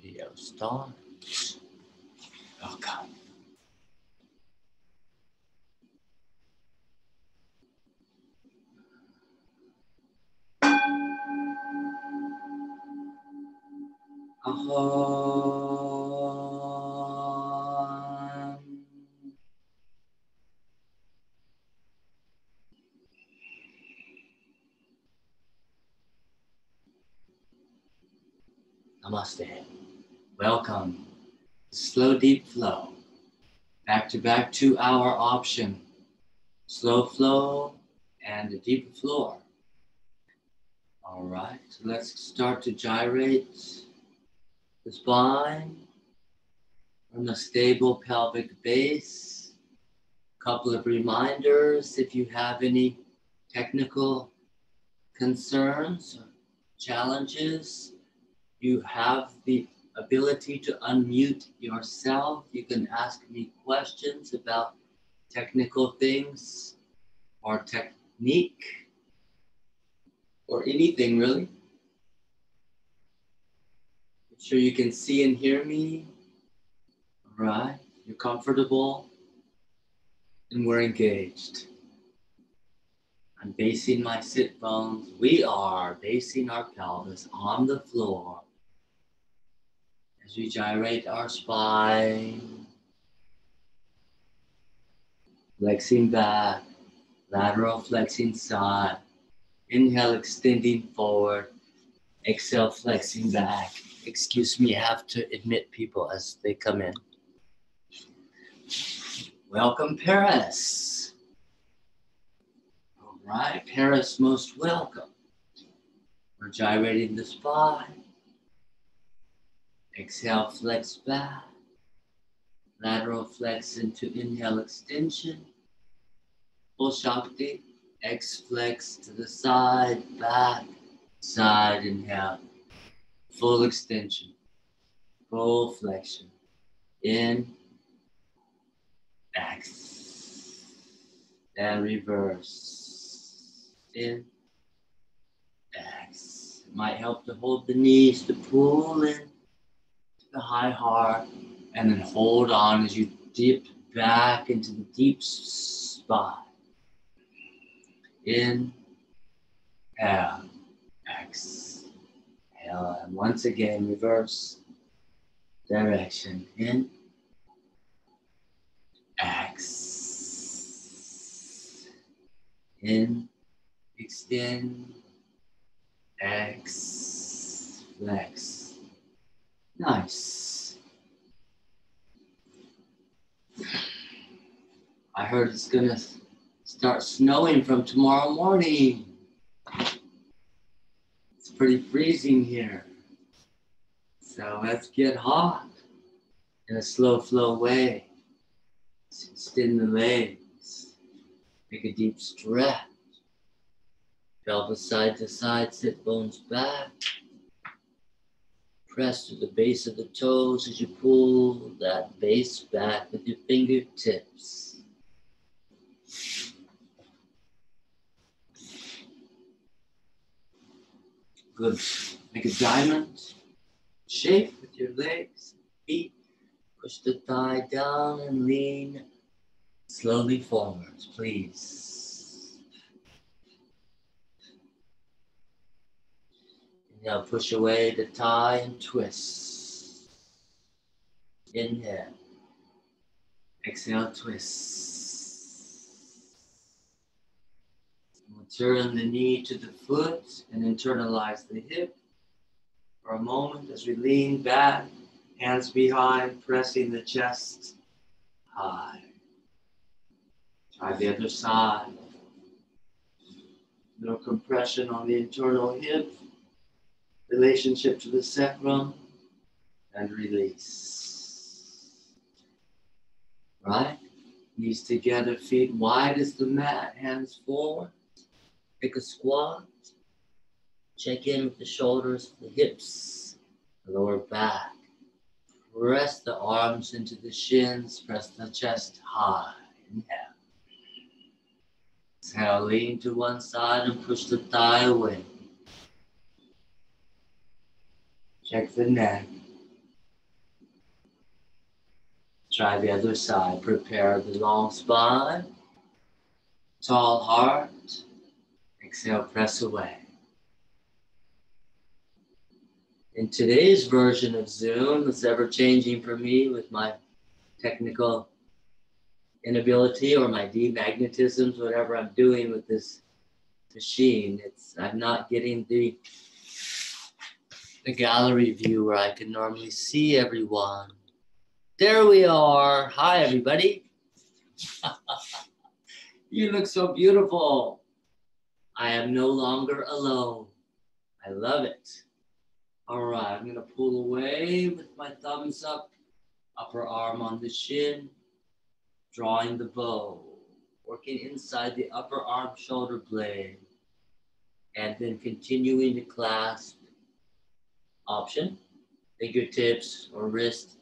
Video start. Welcome. Aham. Namaste. Welcome. Slow deep flow. Back to back two hour option. Slow flow and a deep floor. All right, so let's start to gyrate the spine from a stable pelvic base. Couple of reminders if you have any technical concerns or challenges you have the ability to unmute yourself. You can ask me questions about technical things or technique or anything really. Make sure you can see and hear me. All right, you're comfortable and we're engaged. I'm basing my sit bones. We are basing our pelvis on the floor as we gyrate our spine, flexing back, lateral flexing side. Inhale, extending forward. Exhale, flexing back. Excuse me, I have to admit people as they come in. Welcome, Paris. All right, Paris, most welcome. We're gyrating the spine. Exhale, flex back. Lateral flex into inhale extension. Full Shakti. X flex to the side, back, side, inhale. Full extension. Full flexion. In. X. And reverse. In. X. Might help to hold the knees to pull in the high heart and then hold on as you dip back into the deep spot. In, out, exhale, and once again reverse direction. In, exhale. in, extend, X, flex. Nice. I heard it's gonna start snowing from tomorrow morning. It's pretty freezing here. So let's get hot in a slow flow way. Extend the legs. Make a deep stretch. Pelvis side to side, sit bones back. Press to the base of the toes as you pull that base back with your fingertips. Good. Make a diamond shape with your legs, feet. Push the thigh down and lean slowly forwards, please. Now push away the tie and twist. Inhale. Exhale, twist. We'll turn the knee to the foot and internalize the hip for a moment as we lean back, hands behind, pressing the chest high. Try the other side. No compression on the internal hip, relationship to the sacrum, and release. Right? Knees together, feet wide as the mat, hands forward. Take a squat. Check in with the shoulders, the hips, the lower back. Press the arms into the shins, press the chest high. Inhale. Exhale, lean to one side and push the thigh away. Check the neck. Try the other side. Prepare the long spine, tall heart. Exhale, press away. In today's version of Zoom, it's ever changing for me with my technical inability or my demagnetisms, whatever I'm doing with this machine. It's I'm not getting the the gallery view where I can normally see everyone. There we are. Hi everybody. you look so beautiful. I am no longer alone. I love it. All right, I'm gonna pull away with my thumbs up, upper arm on the shin, drawing the bow, working inside the upper arm shoulder blade, and then continuing to clasp option, fingertips or wrist,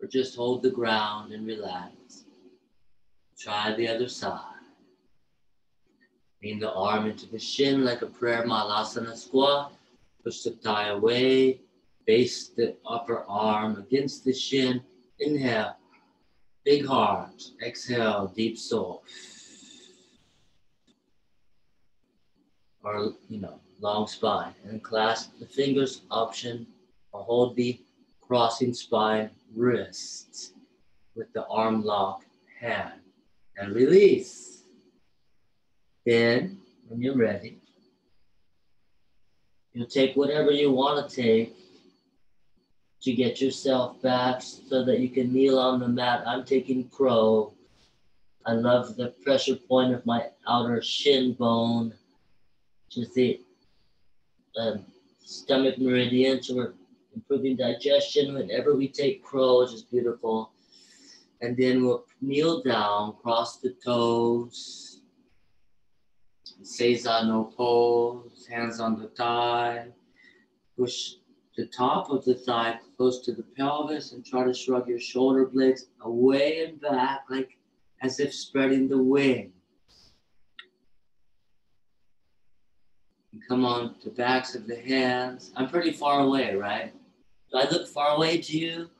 or just hold the ground and relax. Try the other side. Lean the arm into the shin like a prayer malasana squat. Push the thigh away. Base the upper arm against the shin. Inhale. Big heart. Exhale. Deep soul. Or, you know, long spine. And clasp the fingers option or hold the crossing spine wrist with the arm lock hand. And release. Then, when you're ready, you'll take whatever you want to take to get yourself back so that you can kneel on the mat. I'm taking crow. I love the pressure point of my outer shin bone, just the um, stomach meridian. So we're improving digestion whenever we take crow, which is beautiful. And then we'll kneel down, cross the toes Seisano pose, hands on the thigh. Push the top of the thigh close to the pelvis and try to shrug your shoulder blades away and back, like as if spreading the wing. And come on the backs of the hands. I'm pretty far away, right? Do I look far away to you?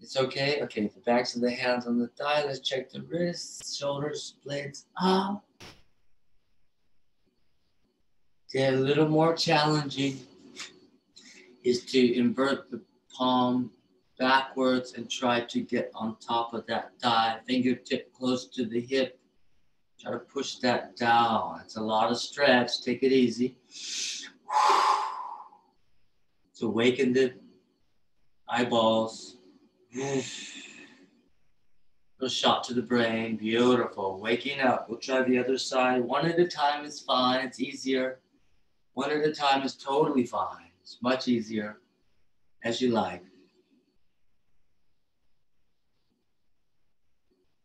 It's okay. Okay, the backs of the hands on the thigh. Let's check the wrists, shoulders, blades up. Get a little more challenging is to invert the palm backwards and try to get on top of that thigh, fingertip close to the hip. Try to push that down. It's a lot of stretch. Take it easy. So awaken the eyeballs. A shot to the brain. Beautiful. Waking up. We'll try the other side. One at a time is fine. It's easier. One at a time is totally fine. It's much easier as you like.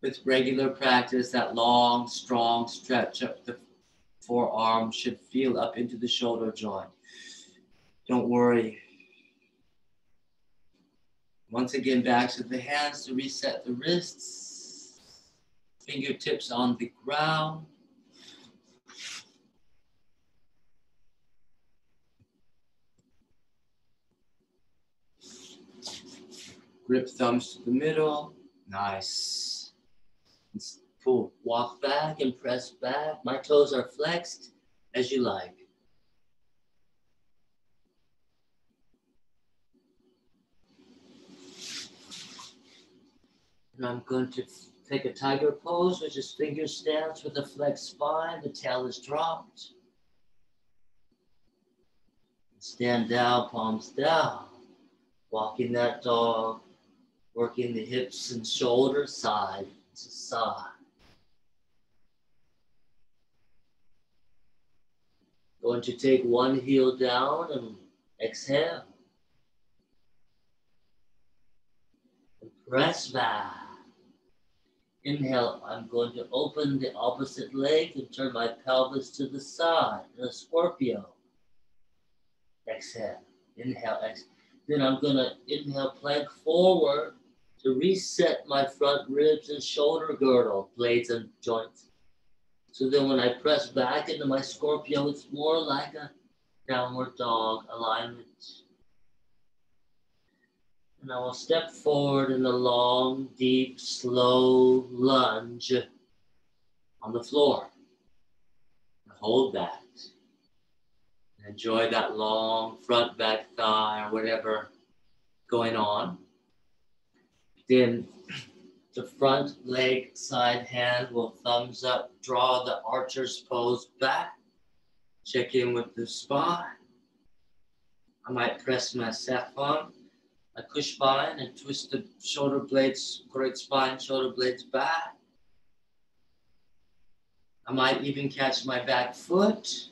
With regular practice, that long, strong stretch up the forearm should feel up into the shoulder joint. Don't worry, once again, back to the hands to reset the wrists. Fingertips on the ground. Grip thumbs to the middle. Nice. Pull, walk back and press back. My toes are flexed as you like. And I'm going to take a tiger pose, which is finger stance with a flexed spine. The tail is dropped. Stand down, palms down. Walking that dog, working the hips and shoulders side to. Going to take one heel down and exhale. And Press back. Inhale, I'm going to open the opposite leg and turn my pelvis to the side in a Scorpio. Exhale, inhale, exhale. Then I'm going to inhale, plank forward to reset my front ribs and shoulder girdle, blades and joints. So then when I press back into my Scorpio, it's more like a downward dog alignment. And I will step forward in a long, deep, slow lunge on the floor. Hold that. Enjoy that long front back thigh or whatever going on. Then the front leg side hand will thumbs up, draw the archer's pose back. Check in with the spine. I might press my saffron, my push spine, and twist the shoulder blades, great spine, shoulder blades back. I might even catch my back foot,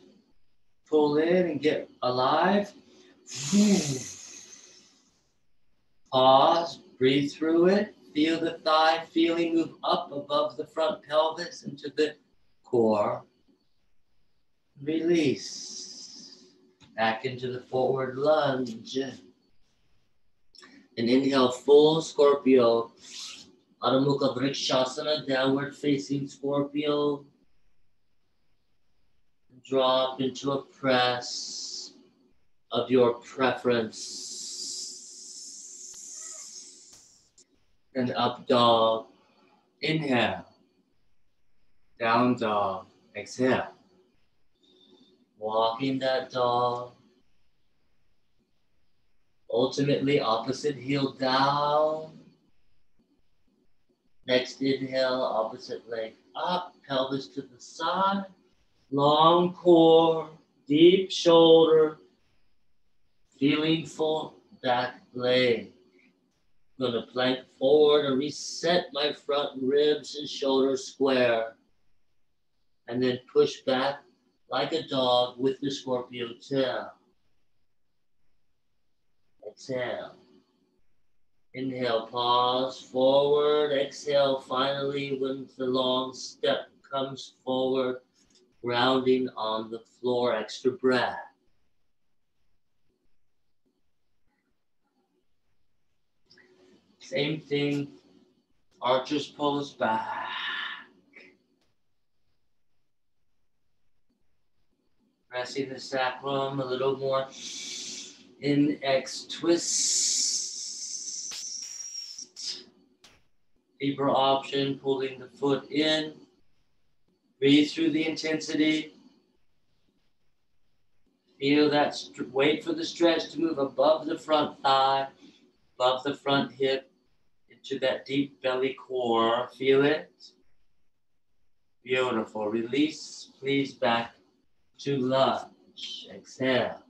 pull in and get alive. Pause, breathe through it, feel the thigh feeling move up above the front pelvis into the core. Release. Back into the forward lunge. And inhale, full Scorpio. Adho Mukha Vrikshasana, downward facing Scorpio drop into a press of your preference. And up dog, inhale. Down dog, exhale. Walking that dog. Ultimately, opposite heel down. Next inhale, opposite leg up, pelvis to the side long core, deep shoulder, feeling full back leg. I'm gonna plank forward and reset my front ribs and shoulders square. And then push back like a dog with the scorpio tail. Exhale. Inhale, pause, forward. Exhale, finally, when the long step comes forward, grounding on the floor, extra breath. Same thing, archers pose back. Pressing the sacrum a little more. In X twist. Deeper option, pulling the foot in. Breathe through the intensity. Feel that, wait for the stretch to move above the front thigh, above the front hip, into that deep belly core. Feel it. Beautiful. Release, please, back to lunge. Exhale.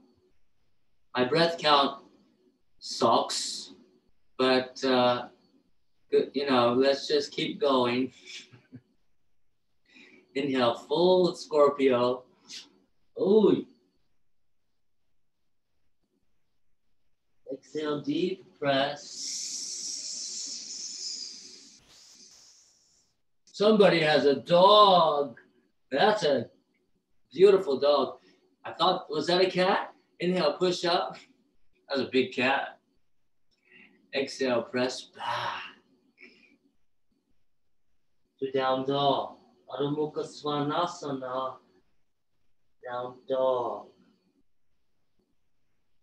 My breath count sucks, but, uh, you know, let's just keep going. Inhale, full Scorpio. Ooh. Exhale, deep press. Somebody has a dog. That's a beautiful dog. I thought, was that a cat? Inhale, push up. That's a big cat. Exhale, press back to down dog. Adho Svanasana, down dog.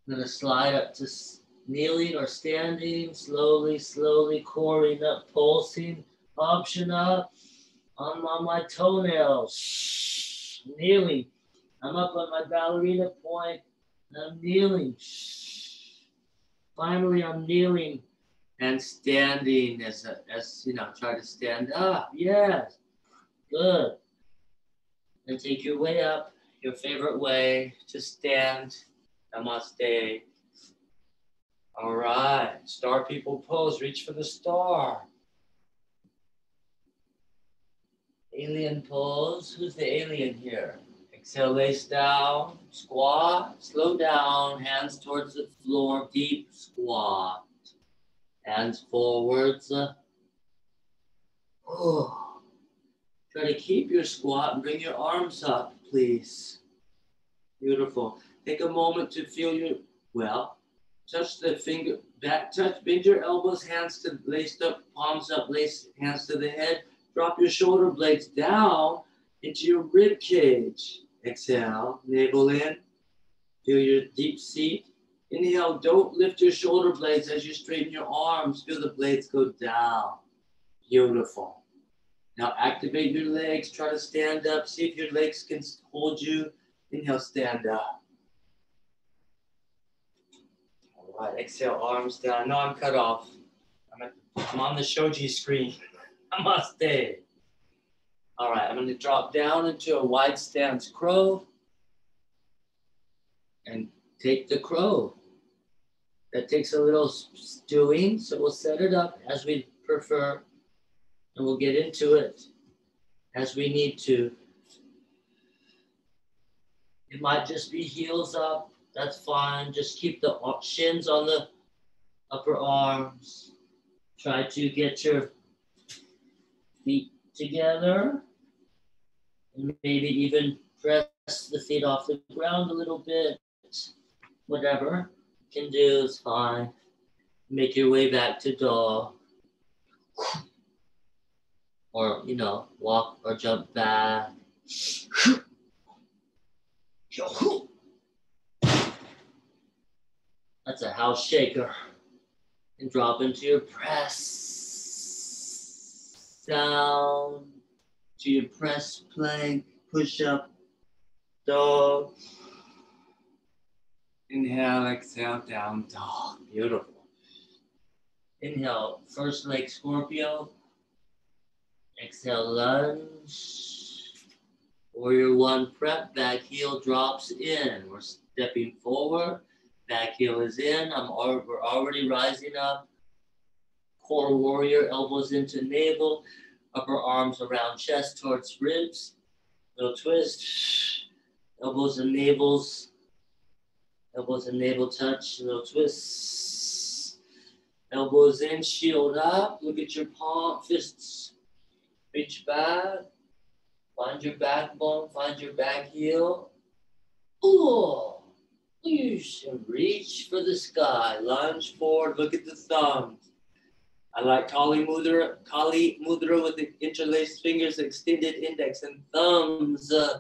I'm to slide up to kneeling or standing, slowly, slowly coring up, pulsing, option up on, on my toenails, kneeling. I'm up on my ballerina point, I'm kneeling. Finally, I'm kneeling and standing as, a, as you know, try to stand up. Yes. Good. And take your way up, your favorite way to stand. Namaste. All right. Star people pose. Reach for the star. Alien pose. Who's the alien here? Exhale, lace down, squat, slow down, hands towards the floor, deep squat. Hands forwards. Oh. Try to keep your squat and bring your arms up, please. Beautiful. Take a moment to feel your, well, touch the finger, back touch, bend your elbows, hands to laced up, palms up, lace hands to the head. Drop your shoulder blades down into your rib cage. Exhale, navel in. Feel your deep seat. Inhale, don't lift your shoulder blades as you straighten your arms. Feel the blades go down. Beautiful. Now activate your legs. Try to stand up. See if your legs can hold you. Inhale, stand up. All right, exhale, arms down. No, I'm cut off. I'm, at, I'm on the shoji screen. Namaste. All right, I'm going to drop down into a wide stance crow and take the crow. That takes a little stewing, so we'll set it up as we prefer, and we'll get into it as we need to. It might just be heels up, that's fine. Just keep the shins on the upper arms. Try to get your feet together. And maybe even press the feet off the ground a little bit. Whatever you can do is fine. Make your way back to dog. Or, you know, walk or jump back. That's a house shaker. And drop into your press down to your press plank, push up, dog. Inhale, exhale, down dog. Beautiful. Inhale, first leg scorpio. Exhale, lunge. Warrior one prep, back heel drops in. We're stepping forward. Back heel is in. I'm we're already rising up core warrior, elbows into navel, upper arms around chest towards ribs, little twist, elbows and navels, elbows and navel touch, little twist, elbows in, shield up, look at your palm, fists, reach back, find your backbone, find your back heel, ooh. Reach for the sky, lunge forward, look at the thumbs. I like Kali Mudra, Kali Mudra with the interlaced fingers, extended index and thumbs. Uh,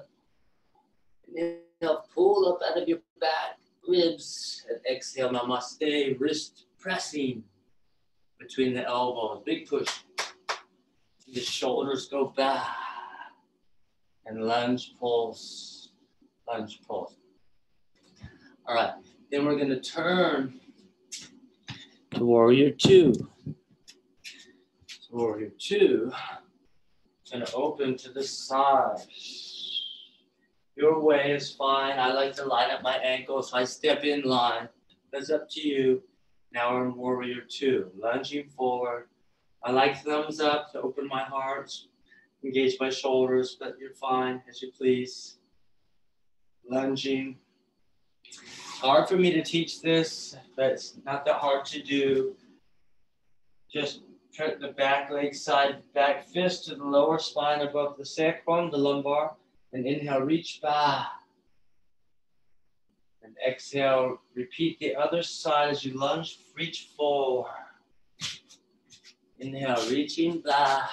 inhale, pull up out of your back ribs and exhale, namaste, wrist pressing between the elbows. Big push. The shoulders go back and lunge pulse, lunge pulse. All right, then we're gonna turn to warrior two warrior two. Gonna open to the side. Your way is fine. I like to line up my ankles, I step in line. That's up to you. Now we're in warrior two, lunging forward. I like thumbs up to open my heart, engage my shoulders, but you're fine as you please. Lunging. Hard for me to teach this, but it's not that hard to do. Just Turn the back leg side, back fist to the lower spine above the sacrum, the lumbar, and inhale, reach back. And exhale, repeat the other side as you lunge, reach forward. Inhale, reaching back.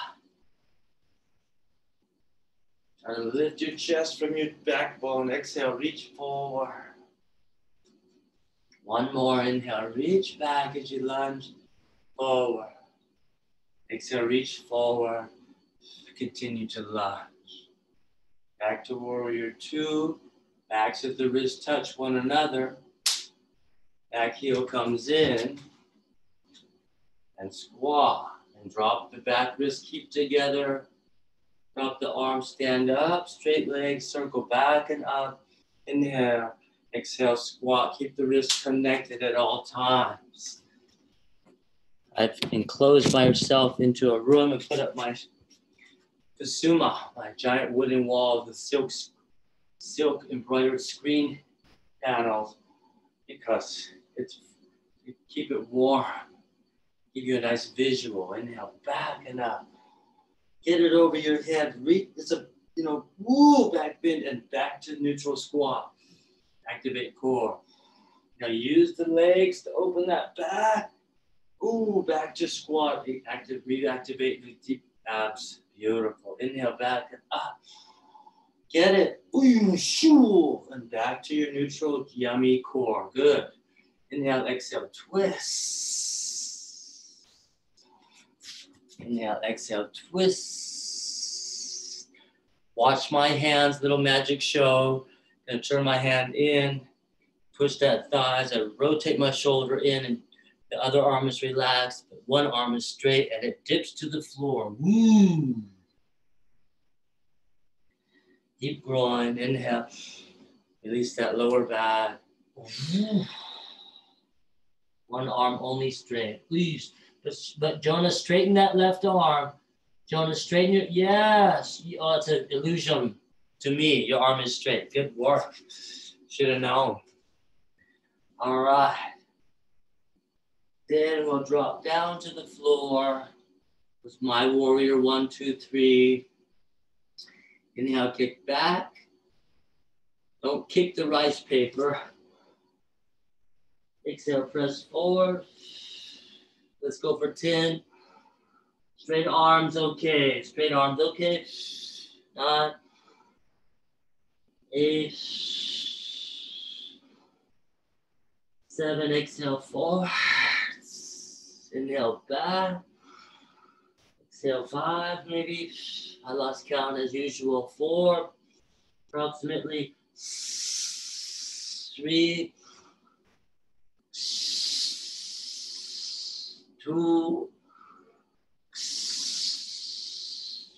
Lift your chest from your backbone. Exhale, reach forward. One more inhale, reach back as you lunge forward. Exhale, reach forward. Continue to lunge. Back to warrior two. Backs of the wrist touch one another. Back heel comes in. And squat. And drop the back wrist, keep together. Drop the arms, stand up. Straight legs, circle back and up. Inhale. Exhale, squat. Keep the wrists connected at all times. I've enclosed myself into a room and put up my Kusuma, my giant wooden wall with silk, silk embroidered screen panels, because it's keep it warm, give you a nice visual. Inhale, back and up. Get it over your head. Reach, it's a you know, woo, back bend and back to neutral squat. Activate core. Now use the legs to open that back Ooh, back to squat. Active, reactivate the deep abs. Beautiful. Inhale back and up. Get it. Ooh. And back to your neutral yummy core. Good. Inhale, exhale, twist. Inhale, exhale, twist. Watch my hands, little magic show. Gonna turn my hand in, push that thigh as I rotate my shoulder in and the other arm is relaxed, but one arm is straight and it dips to the floor. Woo! Deep groin, inhale. Release that lower back. One arm only straight. Please. But Jonah, straighten that left arm. Jonah, straighten your, yes. Oh, it's an illusion to me. Your arm is straight. Good work. Should have known. All right. Then we'll drop down to the floor with my warrior one, two, three. Inhale, kick back. Don't kick the rice paper. Exhale, press forward. Let's go for 10. Straight arms, okay. Straight arms, okay. Nine, eight, seven, exhale, four. Inhale, back. Exhale, five, maybe. I lost count as usual. Four, approximately. Three, two.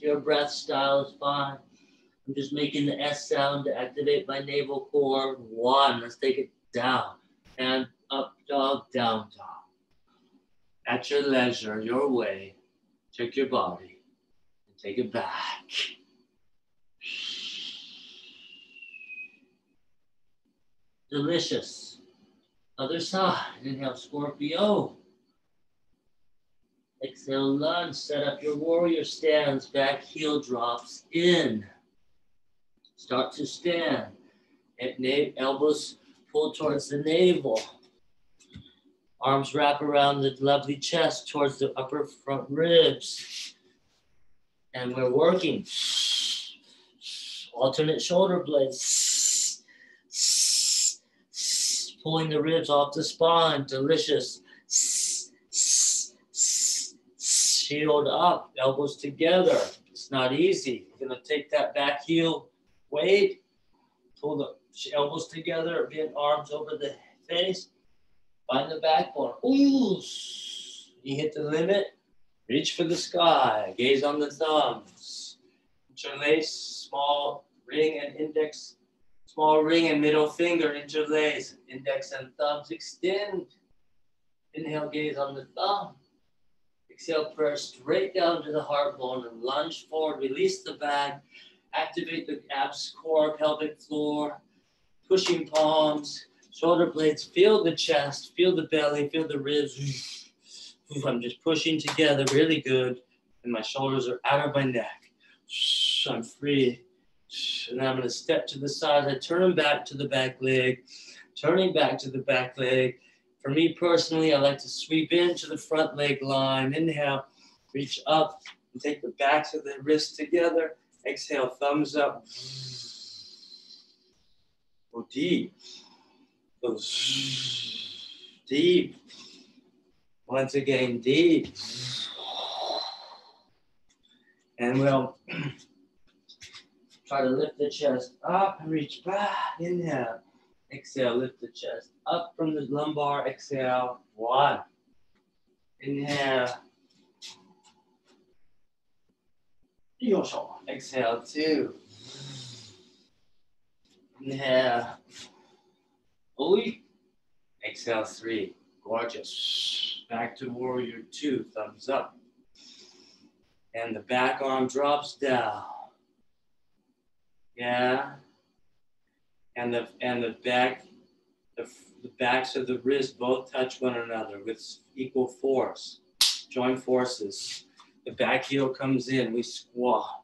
Your breath style is fine. I'm just making the S sound to activate my navel cord. One, let's take it down. And up dog, down dog. At your leisure, your way, take your body and take it back. Delicious. Other side. Inhale, Scorpio. Exhale, lunge. Set up your warrior stance. Back heel drops in. Start to stand. Elbows pull towards the navel. Arms wrap around the lovely chest towards the upper front ribs. And we're working. Alternate shoulder blades. Pulling the ribs off the spine. Delicious. Shield up, elbows together. It's not easy. We're gonna take that back heel weight, pull the elbows together, bend arms over the face Find the backbone. Ooh, you hit the limit. Reach for the sky. Gaze on the thumbs. Interlace small ring and index. Small ring and middle finger interlace. Index and thumbs extend. Inhale, gaze on the thumb. Exhale, press straight down to the heart bone and lunge forward. Release the back. Activate the abs, core, pelvic floor. Pushing palms shoulder blades, feel the chest, feel the belly, feel the ribs. I'm just pushing together really good, and my shoulders are out of my neck. I'm free. And I'm going to step to the side. I turn them back to the back leg, turning back to the back leg. For me personally, I like to sweep into the front leg line. Inhale, reach up and take the backs of the wrists together. Exhale, thumbs up. Go deep deep. Once again, deep. And we'll try to lift the chest up and reach back. Inhale. Exhale, lift the chest up from the lumbar. Exhale. One. Inhale. Exhale, two. Inhale. Fully. Exhale, three. Gorgeous. Back to warrior two. Thumbs up. And the back arm drops down. Yeah. And the and the back, the, the backs of the wrists both touch one another with equal force. Join forces. The back heel comes in. We squat.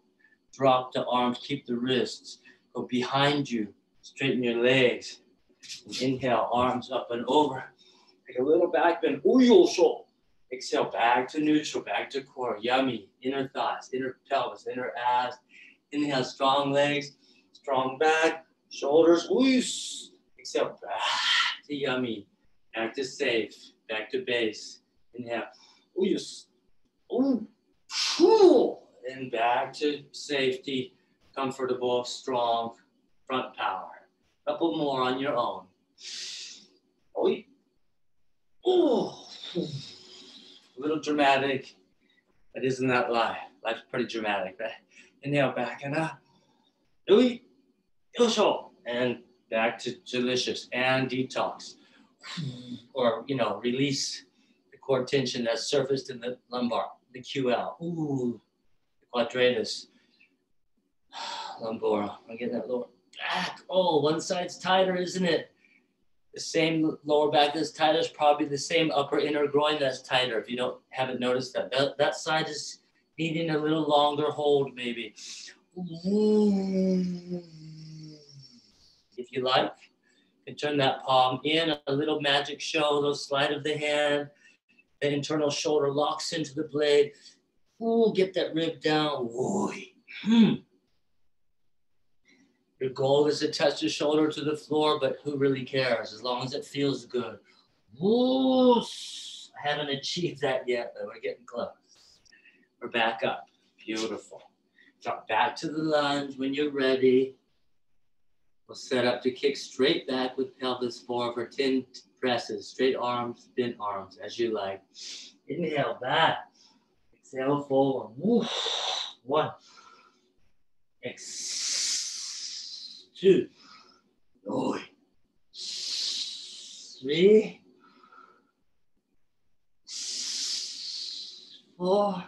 Drop the arms. Keep the wrists. Go behind you. Straighten your legs. Inhale, arms up and over. Take a little back bend. Uyosho. Exhale, back to neutral, back to core. Yummy. Inner thighs, inner pelvis, inner abs. Inhale, strong legs, strong back, shoulders. Oos. Exhale, back to yummy. Back to safe. Back to base. Inhale. Oh, and back to safety, comfortable, strong front power. Couple more on your own. Oh, oh. a little dramatic, but isn't that life? Life's pretty dramatic, right? Inhale back and uh, up. And back to delicious and detox. Or, you know, release the core tension that's surfaced in the lumbar, the QL. Ooh, the quadratus. Lumbar. I'm getting that lower back. Oh, one side's tighter, isn't it? The same lower back that's tighter is probably the same upper inner groin that's tighter. If you don't haven't noticed that, that, that side is needing a little longer hold, maybe. If you like, you can turn that palm in, a little magic show, a little slide of the hand. The internal shoulder locks into the blade. Ooh, get that rib down. Ooh. Hmm. Your goal is to touch your shoulder to the floor, but who really cares? As long as it feels good. Ooh, I haven't achieved that yet, but we're getting close. We're back up. Beautiful. Drop back to the lunge when you're ready. We'll set up to kick straight back with pelvis forward for 10 presses. Straight arms, bent arms, as you like. Inhale back. Exhale forward. Woo. One. X. Two. Three. Four.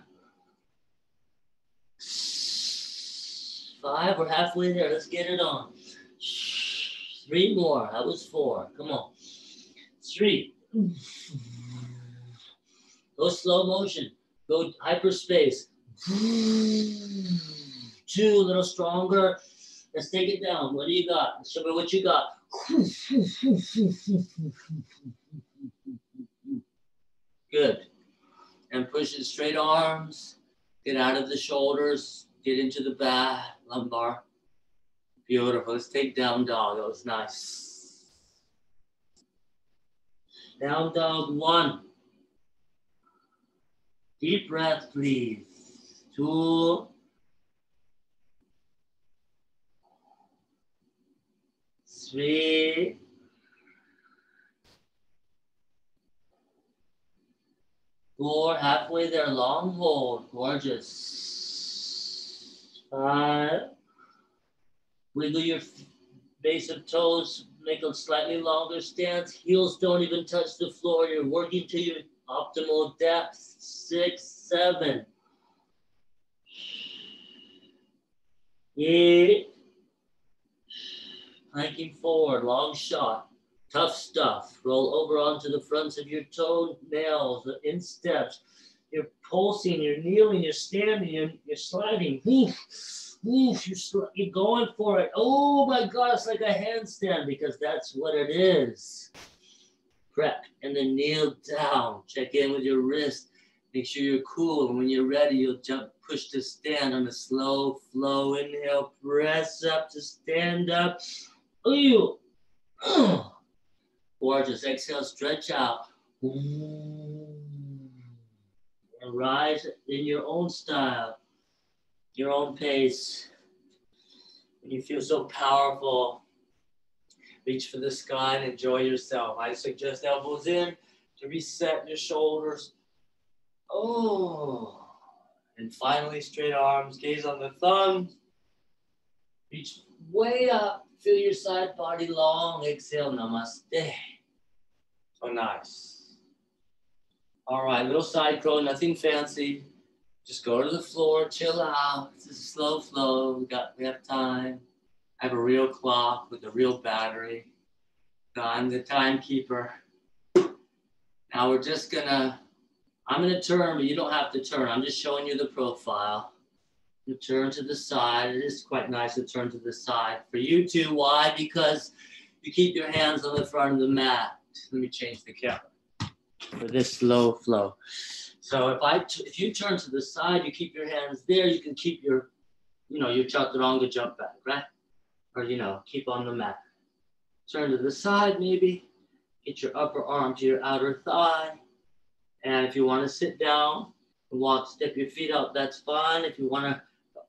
Five. We're halfway there. Let's get it on. Three more. That was four. Come on. Three. Go slow motion. Go hyperspace. Two, a little stronger. Let's take it down. What do you got? Show me what you got. Good. And push it straight arms. Get out of the shoulders. Get into the back, lumbar. Beautiful. Let's take down dog. That was nice. Down dog one. Deep breath, please. Two. Three. Four, halfway there, long hold, gorgeous. Five. Wiggle your base of toes, make a slightly longer stance. Heels don't even touch the floor. You're working to your optimal depth. six Six, seven, eight. Planking forward, long shot. Tough stuff. Roll over onto the fronts of your toenails, the insteps. You're pulsing, you're kneeling, you're standing, you're, you're sliding. Oof. Oof, you're, you're going for it. Oh my God, it's like a handstand because that's what it is. Prep and then kneel down. Check in with your wrist. Make sure you're cool. And when you're ready, you'll jump, push to stand on a slow flow. Inhale, press up to stand up. Ooh. Gorgeous. Exhale, stretch out. And rise in your own style your own pace. When you feel so powerful, reach for the sky and enjoy yourself. I suggest elbows in to reset your shoulders. Oh, and finally, straight arms, gaze on the thumbs. Reach way up, feel your side body long. Exhale, namaste. So nice. All right, little side crow, nothing fancy. Just go to the floor, chill out. It's a slow flow. We got we have time. I have a real clock with a real battery. I'm the timekeeper. Now we're just gonna, I'm gonna turn, but you don't have to turn. I'm just showing you the profile. You turn to the side. It is quite nice to turn to the side. For you too, why? Because you keep your hands on the front of the mat. Let me change the camera for this slow flow. So if I, if you turn to the side, you keep your hands there, you can keep your, you know, your chaturanga jump back, right? Or, you know, keep on the mat. Turn to the side maybe, get your upper arm to your outer thigh. And if you want to sit down and walk, step your feet up, that's fine. If you want to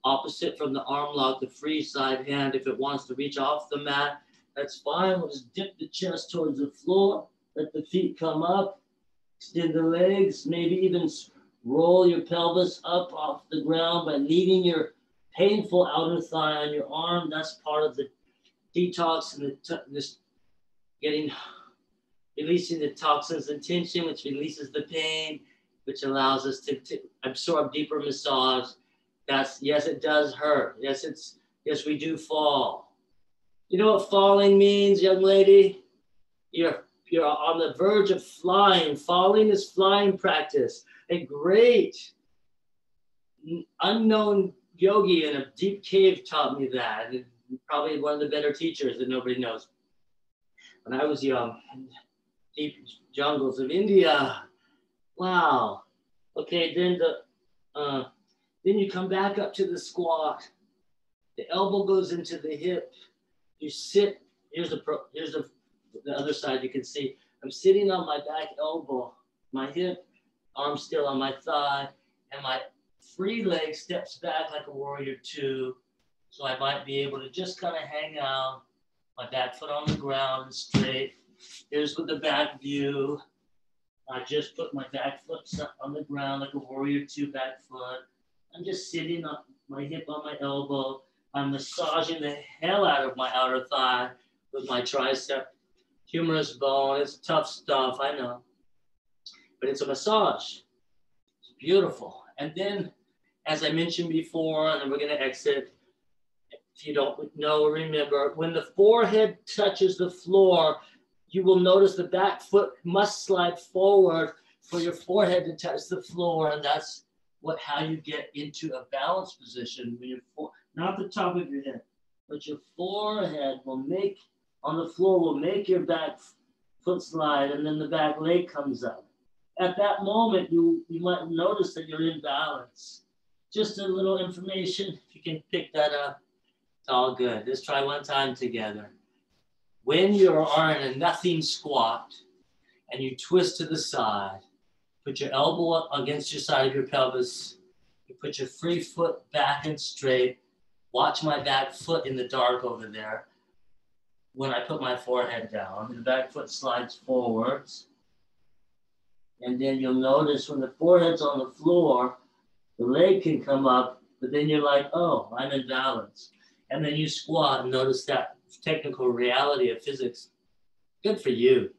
opposite from the arm lock, the free side hand, if it wants to reach off the mat, that's fine. We'll just dip the chest towards the floor, let the feet come up, extend the legs, maybe even roll your pelvis up off the ground by leaving your painful outer thigh on your arm. That's part of the detox and the this getting releasing the toxins and tension, which releases the pain, which allows us to, to absorb deeper massage. That's yes, it does hurt. Yes, it's yes, we do fall. You know what falling means, young lady? You're you're on the verge of flying. Falling is flying practice. A great unknown yogi in a deep cave taught me that. Probably one of the better teachers that nobody knows. When I was young, deep jungles of India. Wow. Okay, then the uh, then you come back up to the squat. The elbow goes into the hip. You sit. Here's the pro, here's the the other side. You can see I'm sitting on my back elbow, my hip, arm still on my thigh, and my free leg steps back like a warrior two. So I might be able to just kind of hang out, my back foot on the ground straight. Here's with the back view. I just put my back foot on the ground like a warrior two back foot. I'm just sitting on my hip on my elbow. I'm massaging the hell out of my outer thigh with my tricep humerus bone. It's tough stuff, I know. But it's a massage. It's beautiful. And then, as I mentioned before, and we're going to exit, if you don't know or remember, when the forehead touches the floor, you will notice the back foot must slide forward for your forehead to touch the floor. And that's what how you get into a balanced position you're not the top of your head, but your forehead will make on the floor will make your back foot slide and then the back leg comes up. At that moment, you, you might notice that you're in balance. Just a little information, if you can pick that up, it's all good. Let's try one time together. When you are in a nothing squat and you twist to the side, put your elbow up against your side of your pelvis, you put your free foot back and straight. Watch my back foot in the dark over there when I put my forehead down. The back foot slides forwards. And then you'll notice when the forehead's on the floor, the leg can come up, but then you're like, oh, I'm in balance. And then you squat and notice that technical reality of physics. Good for you.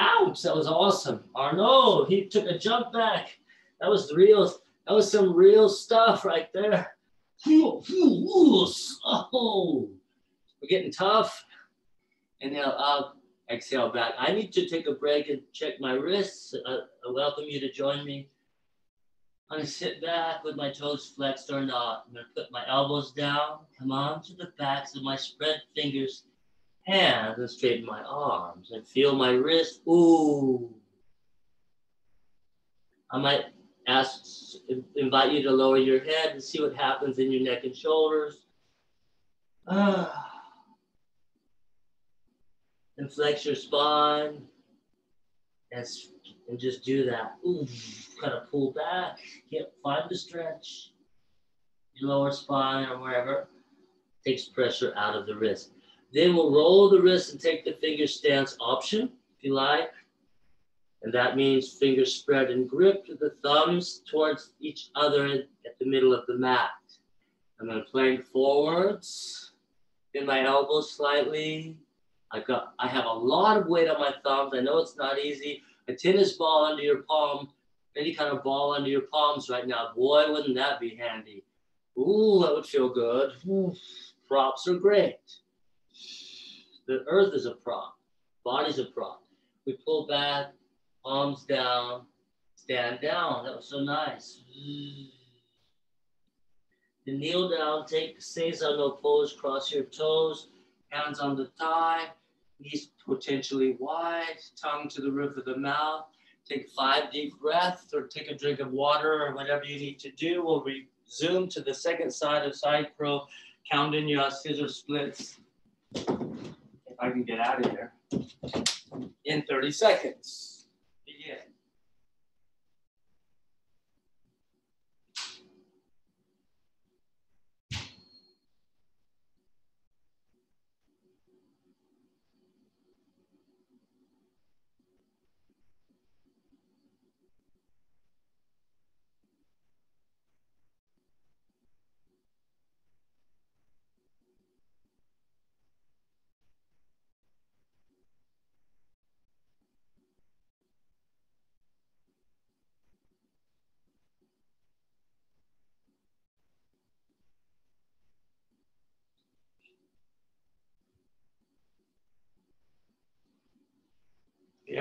Ouch, that was awesome. Arnaud, he took a jump back. That was real, that was some real stuff right there. Oh, we're getting tough. Inhale up, exhale back. I need to take a break and check my wrists. Uh, I welcome you to join me. I'm gonna sit back with my toes flexed or not. I'm gonna put my elbows down, come on to the backs of my spread fingers, hands, and straighten my arms and feel my wrist. Ooh. I might ask, invite you to lower your head and see what happens in your neck and shoulders. Ah and flex your spine. That's, and just do that. Ooh, kind of pull back. Get, find the stretch. Your lower spine or wherever takes pressure out of the wrist. Then we'll roll the wrist and take the finger stance option, if you like. And that means fingers spread and grip the thumbs towards each other at the middle of the mat. I'm to plank forwards, bend my elbows slightly, I've got, I have a lot of weight on my thumbs. I know it's not easy. A tennis ball under your palm, any kind of ball under your palms right now. Boy, wouldn't that be handy. Ooh, that would feel good. Ooh, props are great. The earth is a prop. Body's a prop. We pull back, palms down, stand down. That was so nice. Mm. Then kneel down, take Seisano pose, cross your toes, hands on the thigh, knees potentially wide, tongue to the roof of the mouth. Take five deep breaths or take a drink of water or whatever you need to do. We'll resume to the second side of side crow. Count in your scissor splits. I can get out of here. in 30 seconds. Begin.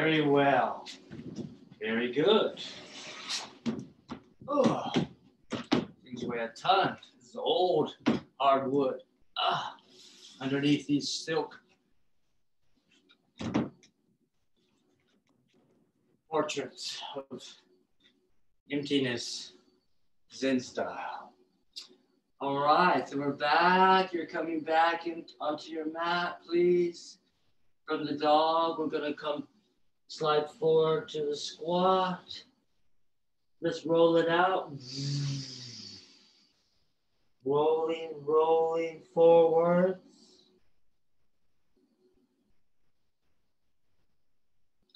Very well. Very good. Oh, things weigh a ton. This is old hardwood. Ah, underneath these silk portraits of emptiness, Zen style. All right, so we're back. You're coming back in, onto your mat, please. From the dog, we're gonna come Slide forward to the squat. Let's roll it out. Rolling, rolling forwards.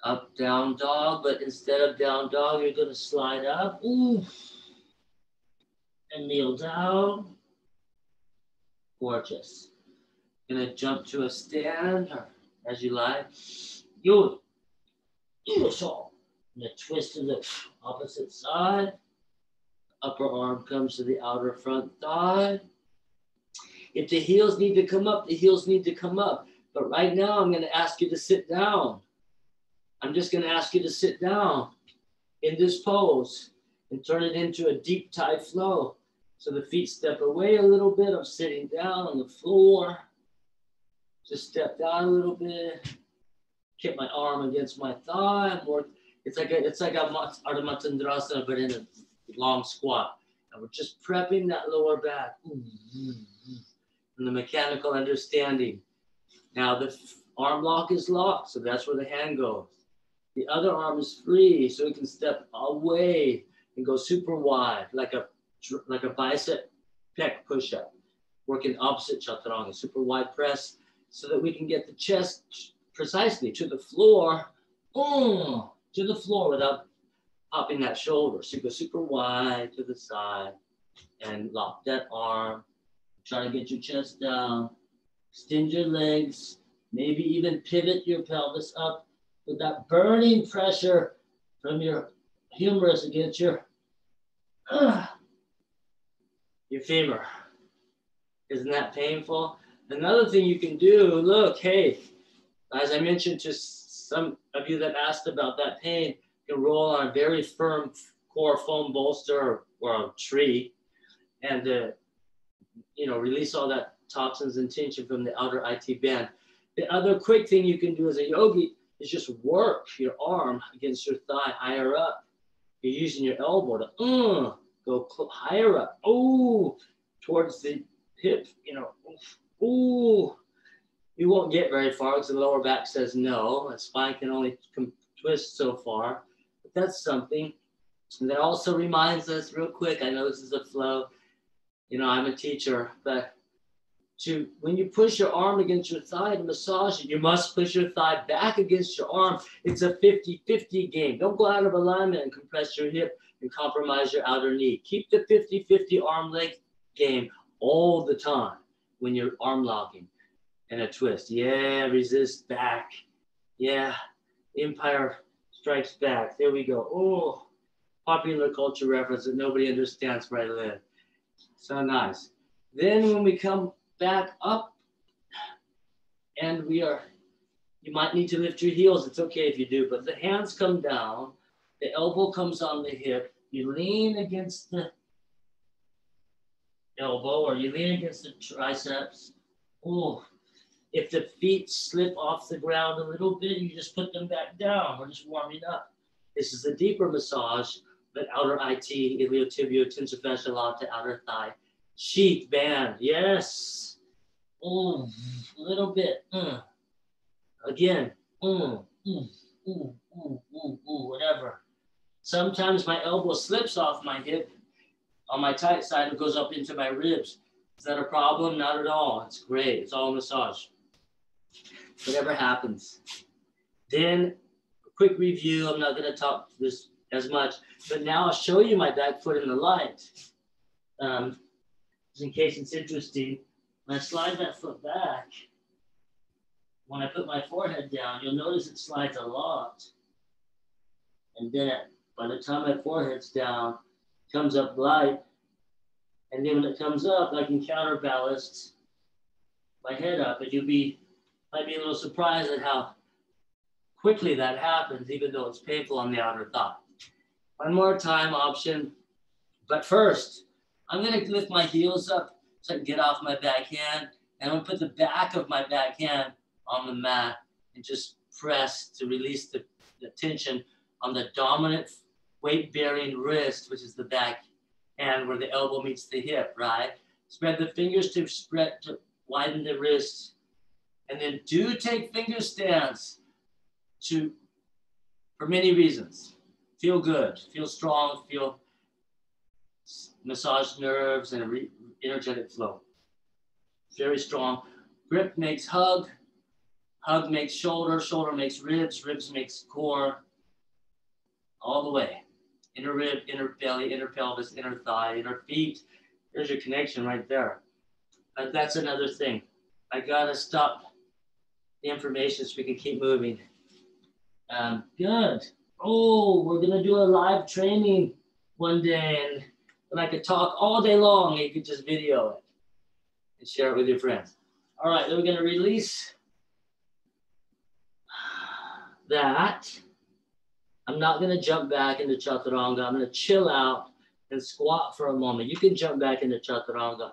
Up, down dog, but instead of down dog, you're gonna slide up. And kneel down. Gorgeous. Gonna jump to a stand or as you like. You Beautiful. And a twist to the opposite side. Upper arm comes to the outer front thigh. If the heels need to come up, the heels need to come up. But right now, I'm going to ask you to sit down. I'm just going to ask you to sit down in this pose and turn it into a deep Thai flow. So the feet step away a little bit. I'm sitting down on the floor. Just step down a little bit keep my arm against my thigh. More, it's like a, it's like a Ardha Matsyendrasana, but in a long squat. And we're just prepping that lower back. And the mechanical understanding. Now the arm lock is locked, so that's where the hand goes. The other arm is free, so we can step away and go super wide, like a like a bicep pec push-up, working opposite chaturanga, super wide press, so that we can get the chest precisely to the floor, boom, to the floor without popping that shoulder. So you go super wide to the side and lock that arm. Try to get your chest down, extend your legs, maybe even pivot your pelvis up with that burning pressure from your humerus against your, uh, your femur. Isn't that painful? Another thing you can do, look, hey, as I mentioned to some of you that asked about that pain, you can roll on a very firm core foam bolster or, or a tree and, uh, you know, release all that toxins and tension from the outer IT band. The other quick thing you can do as a yogi is just work your arm against your thigh higher up. You're using your elbow to uh, go higher up. Oh, towards the hip, you know. Ooh, you won't get very far because the lower back says no. A spine can only twist so far. But that's something. And that also reminds us, real quick, I know this is a flow. You know, I'm a teacher, but to when you push your arm against your thigh to massage it, you must push your thigh back against your arm. It's a 50 50 game. Don't go out of alignment and compress your hip and compromise your outer knee. Keep the 50 50 arm length game all the time when you're arm locking and a twist. Yeah, resist back. Yeah, Empire Strikes Back. There we go. Oh, popular culture reference that nobody understands where I live. So nice. Then when we come back up and we are, you might need to lift your heels. It's okay if you do, but the hands come down, the elbow comes on the hip, you lean against the elbow or you lean against the triceps. Oh, if the feet slip off the ground a little bit, you just put them back down. We're just warming up. This is a deeper massage, but outer IT, iliotibial tensor fascia lata, outer thigh. Sheath band, yes. Oh, a little bit. Mm. Again, mm, mm, mm, mm, mm, mm, whatever. Sometimes my elbow slips off my hip on my tight side and goes up into my ribs. Is that a problem? Not at all. It's great. It's all massage. Whatever happens. Then a quick review. I'm not going to talk this as much, but now I'll show you my back foot in the light. Um, just in case it's interesting, when I slide that foot back, when I put my forehead down, you'll notice it slides a lot. And then by the time my forehead's down, comes up light. And then when it comes up, I can counterbalance my head up. And you'll be, might be a little surprised at how quickly that happens, even though it's painful on the outer thigh. One more time option. But first, I'm gonna lift my heels up so I can get off my backhand. And I'm gonna put the back of my backhand on the mat and just press to release the, the tension on the dominant weight bearing wrist, which is the back hand where the elbow meets the hip, right? Spread the fingers to spread to widen the wrist. And then do take finger stance to for many reasons. Feel good, feel strong, feel massage nerves and re- energetic flow. Very strong. Grip makes hug, hug makes shoulder, shoulder makes ribs, ribs makes core, all the way inner rib, inner belly, inner pelvis, inner thigh, inner feet. There's your connection right there. But that's another thing. I gotta stop the information so we can keep moving. Um, good. Oh, we're gonna do a live training one day and, and I could talk all day long and you could just video it and share it with your friends. All right, then we're gonna release that. I'm not to jump back into chaturanga. I'm to chill out and squat for a moment. You can jump back into chaturanga.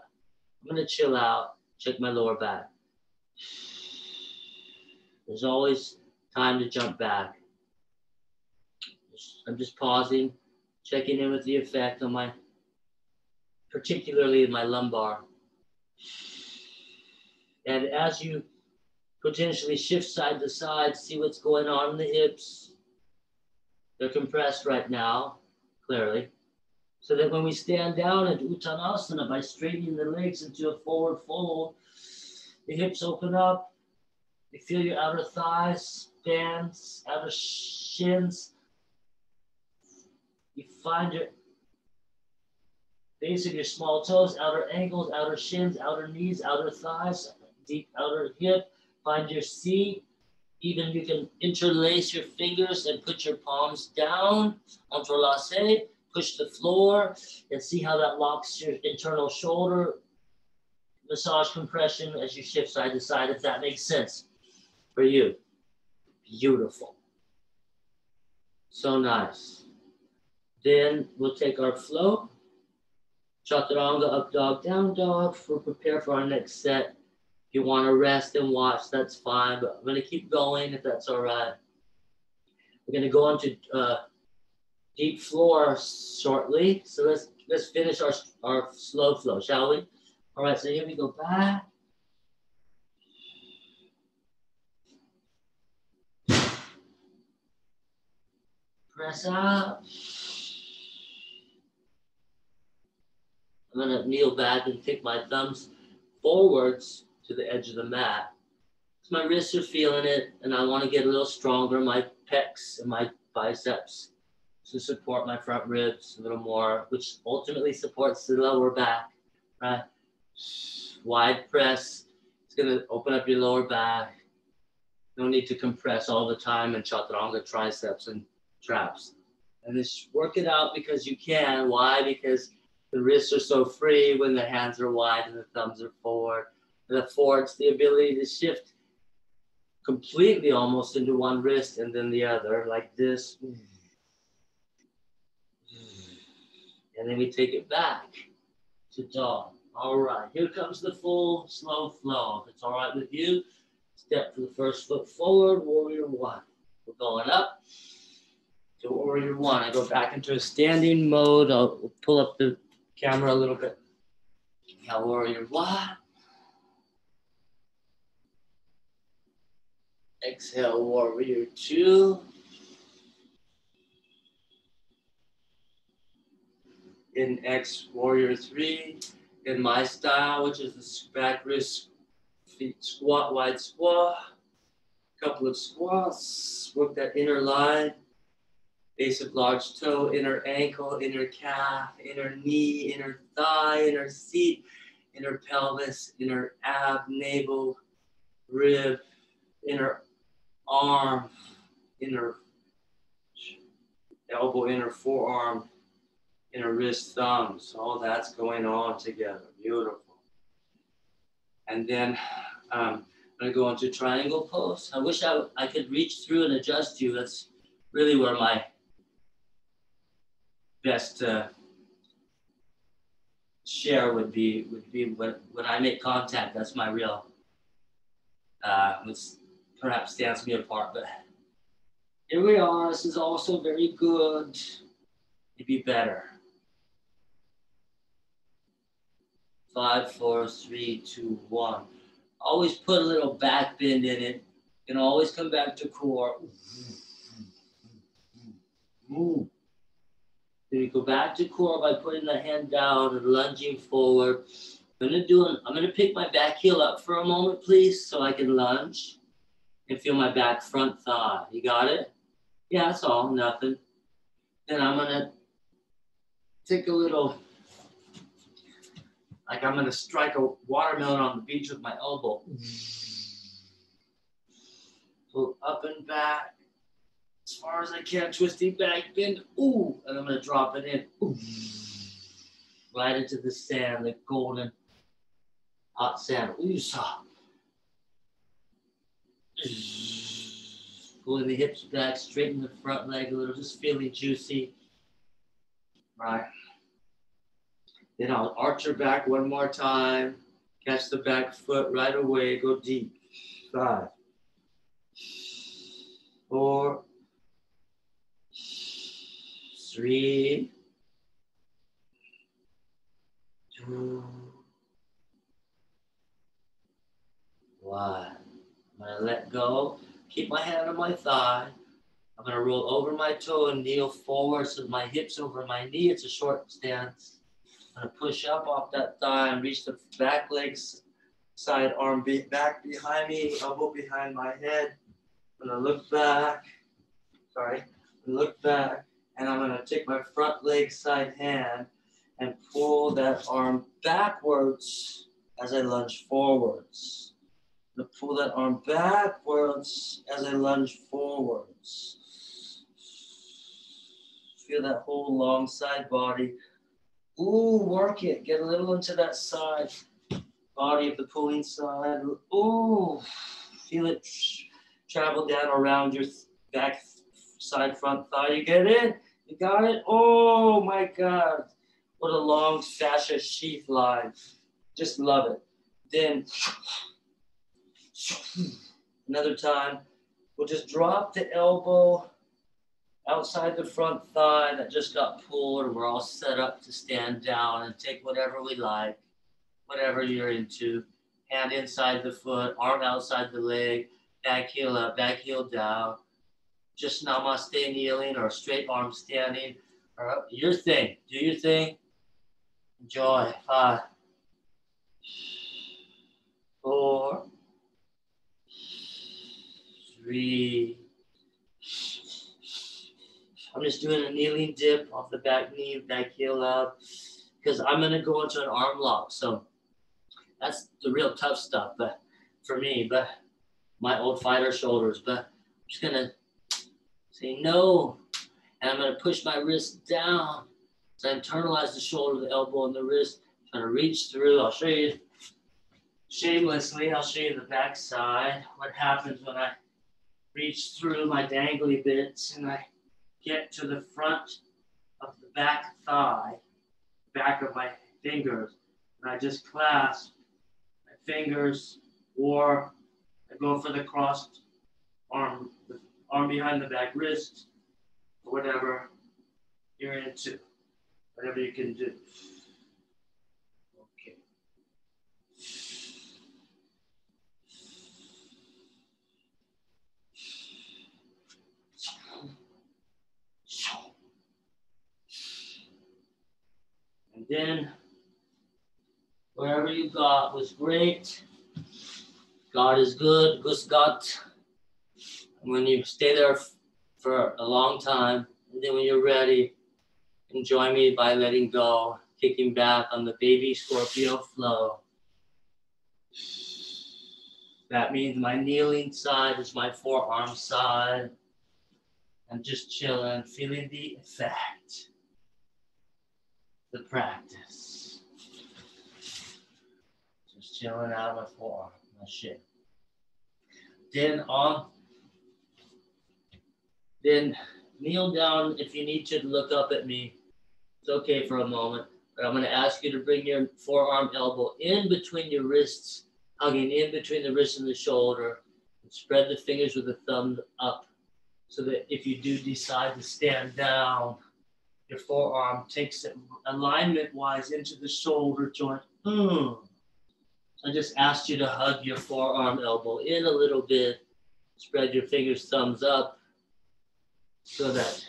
I'm to chill out, check my lower back. There's always time to jump back. I'm just pausing, checking in with the effect on my, particularly my lumbar. And as you potentially shift side to side, see what's going on in the hips, they're compressed right now, clearly. So that when we stand down into Uttanasana by straightening the legs into a forward fold, the hips open up. You feel your outer thighs, bands, outer shins. You find your base of your small toes, outer ankles, outer shins, outer knees, outer thighs, deep outer hip. Find your seat. Even you can interlace your fingers and put your palms down, entrelace, push the floor, and see how that locks your internal shoulder massage compression as you shift side to side, if that makes sense for you. Beautiful. So nice. Then we'll take our flow, chaturanga, up dog, down dog, for prepare for our next set. If you want to rest and watch, that's fine, but I'm going to keep going if that's all right. We're going to go into uh, deep floor shortly. So let's let's finish our, our slow flow, shall we? All right, so here we go back. Press out. I'm gonna kneel back and take my thumbs forwards to the edge of the mat. So my wrists are feeling it, and I want to get a little stronger. My pecs and my biceps to support my front ribs a little more, which ultimately supports the lower back. Right, wide press. It's gonna open up your lower back. No need to compress all the time and chaturanga triceps and traps. And just work it out because you can. Why? Because the wrists are so free when the hands are wide and the thumbs are forward that affords the ability to shift completely almost into one wrist and then the other, like this. And then we take it back to dog. All right, here comes the full slow flow. If it's all right with you, step to the first foot forward, warrior one. We're going up to warrior one. I go back into a standing mode. I'll pull up the camera a little bit. Now, warrior one. Exhale, warrior two. In X, warrior three. In my style, which is the back wrist, feet squat, wide squat. Couple of squats. Work that inner line. Base of large toe, inner ankle, inner calf, inner knee, inner thigh, inner seat, inner pelvis, inner ab, navel, rib, inner arm, inner elbow, inner forearm, inner wrist, thumbs. All that's going on together. Beautiful. And then um, I'm going to go into triangle pose. I wish I, I could reach through and adjust you. That's really where my best to share would be would be when, when I make contact. That's my real, uh, which perhaps stands me apart. But here we are. This is also very good. It'd be better. Five, four, three, two, one. Always put a little back bend in it. You can always come back to core. Move. Then you go back to core by putting the hand down and lunging forward. I'm gonna do an, I'm gonna pick my back heel up for a moment, please, so I can lunge and feel my back front thigh. You got it? Yeah, that's all, nothing. Then I'm gonna take a little, like I'm gonna strike a watermelon on the beach with my elbow. Mm. Pull up and back, as far as I can, twisting back, bend, ooh, and I'm gonna drop it in, ooh, right into the sand, the golden hot sand, ooh, soft. Pulling the hips back, straighten the front leg a little, just feeling juicy, right? Then I'll arch her back one more time, catch the back foot right away, go deep. Five, four, three, two, one. I'm gonna let go, keep my hand on my thigh. I'm gonna roll over my toe and kneel forward so my hips over my knee. It's a short stance. I'm gonna push up off that thigh and reach the back legs, side arm be back behind me, elbow behind my head. I'm gonna look back. Sorry, look back and I'm gonna take my front leg side hand and pull that arm backwards as I lunge forwards. I'm pull that arm backwards as I lunge forwards. Feel that whole long side body. Ooh, work it. Get a little into that side body of the pulling side. Ooh, feel it travel down around your back side front thigh. You get in? You got it? Oh my God. What a long fascia sheath line. Just love it. Then another time, we'll just drop the elbow outside the front thigh that just got pulled we're all set up to stand down and take whatever we like, whatever you're into. Hand inside the foot, arm outside the leg, back heel up, back heel down just namaste kneeling or straight arm standing or your thing. Do your thing. Enjoy. Five, four, three. I'm just doing a kneeling dip off the back knee, back heel up, because I'm gonna go into an arm lock. So that's the real tough stuff, but for me, but my old fighter shoulders. But I'm just gonna Say no. And I'm going to push my wrist down. So I internalize the shoulder, the elbow, and the wrist. I'm going to reach through. I'll show you shamelessly. I'll show you the back side. What happens when I reach through my dangly bits and I get to the front of the back thigh, back of my fingers. And I just clasp my fingers or I go for the crossed arm, the arm behind the back wrist, whatever you're into, whatever you can do. Okay. And then wherever you got was great. God is good. Good God. When you stay there for a long time, and then when you're ready, enjoy me by letting go, kicking back on the baby Scorpio flow. That means my kneeling side is my forearm side. I'm just chilling, feeling the effect, the practice. Just chilling out my forearm, my shit. Then on, then kneel down if you need to look up at me. It's okay for a moment, but I'm going to ask you to bring your forearm elbow in between your wrists hugging in between the wrist and the shoulder. And spread the fingers with the thumb up so that if you do decide to stand down, your forearm takes it alignment wise into the shoulder joint. Mm. I just asked you to hug your forearm elbow in a little bit. Spread your fingers thumbs up so that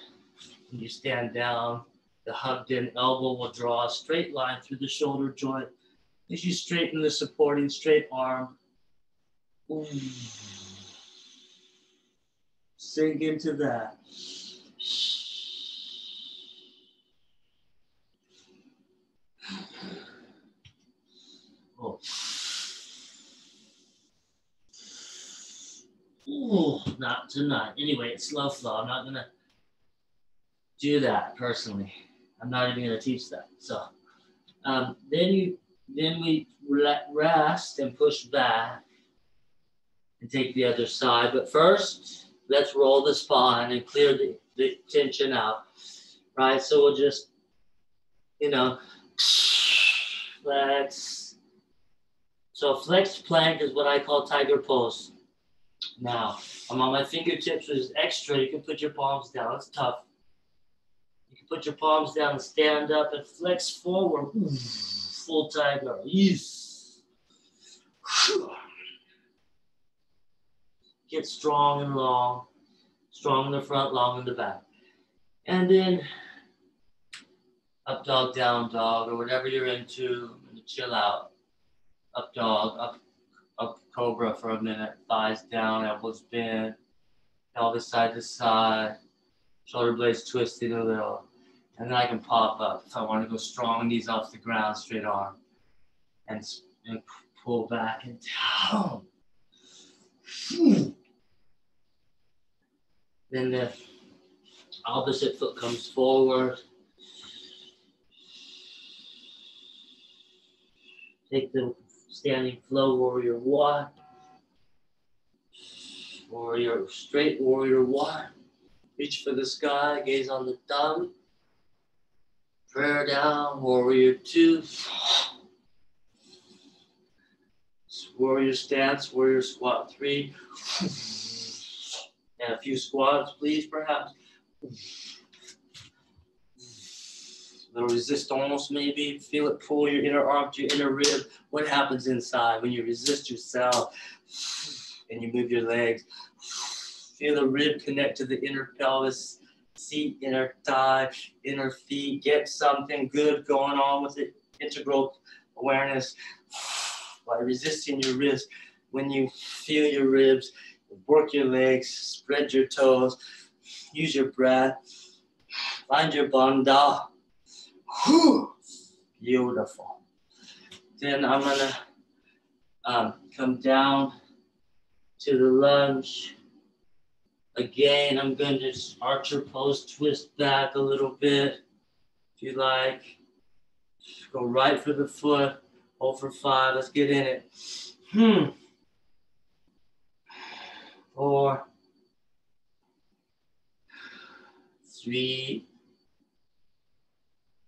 when you stand down, the hugged in elbow will draw a straight line through the shoulder joint as you straighten the supporting straight arm. Sink into that. Oh. Ooh, not tonight. Anyway, it's slow flow. I'm not gonna do that personally. I'm not even gonna teach that. So um, then you then we let rest and push back and take the other side. But first, let's roll the spine and clear the, the tension out. Right? So we'll just, you know, flex. So flex plank is what I call tiger pose. Now, I'm on my fingertips, which is extra. You can put your palms down. It's tough. You can put your palms down and stand up and flex forward full tiger. Yes. Get strong and long, strong in the front, long in the back. And then up dog, down dog, or whatever you're into, and chill out. Up dog, up up cobra for a minute, thighs down, elbows bent, pelvis side to side, shoulder blades twisting a little. And then I can pop up if I want to go strong, knees off the ground, straight arm. And, and pull back and down. Then the opposite foot comes forward. Take the standing flow warrior one. Warrior straight warrior one. Reach for the sky, gaze on the thumb. Prayer down, warrior two. Warrior stance, warrior squat three. And a few squats, please, perhaps. Little resistance, maybe. Feel it pull your inner arm to your inner rib. What happens inside when you resist yourself and you move your legs? Feel the rib connect to the inner pelvis seat, inner thigh, inner feet. Get something good going on with it. Integral awareness by resisting your wrist. When you feel your ribs, work your legs, spread your toes, use your breath, find your bandha. Beautiful. Then I'm gonna um, come down to the lunge. Again, I'm just archer pose, twist back a little bit, if you like. Just Go right for the foot, hold for five. Let's get in it. Hmm. Four. Three.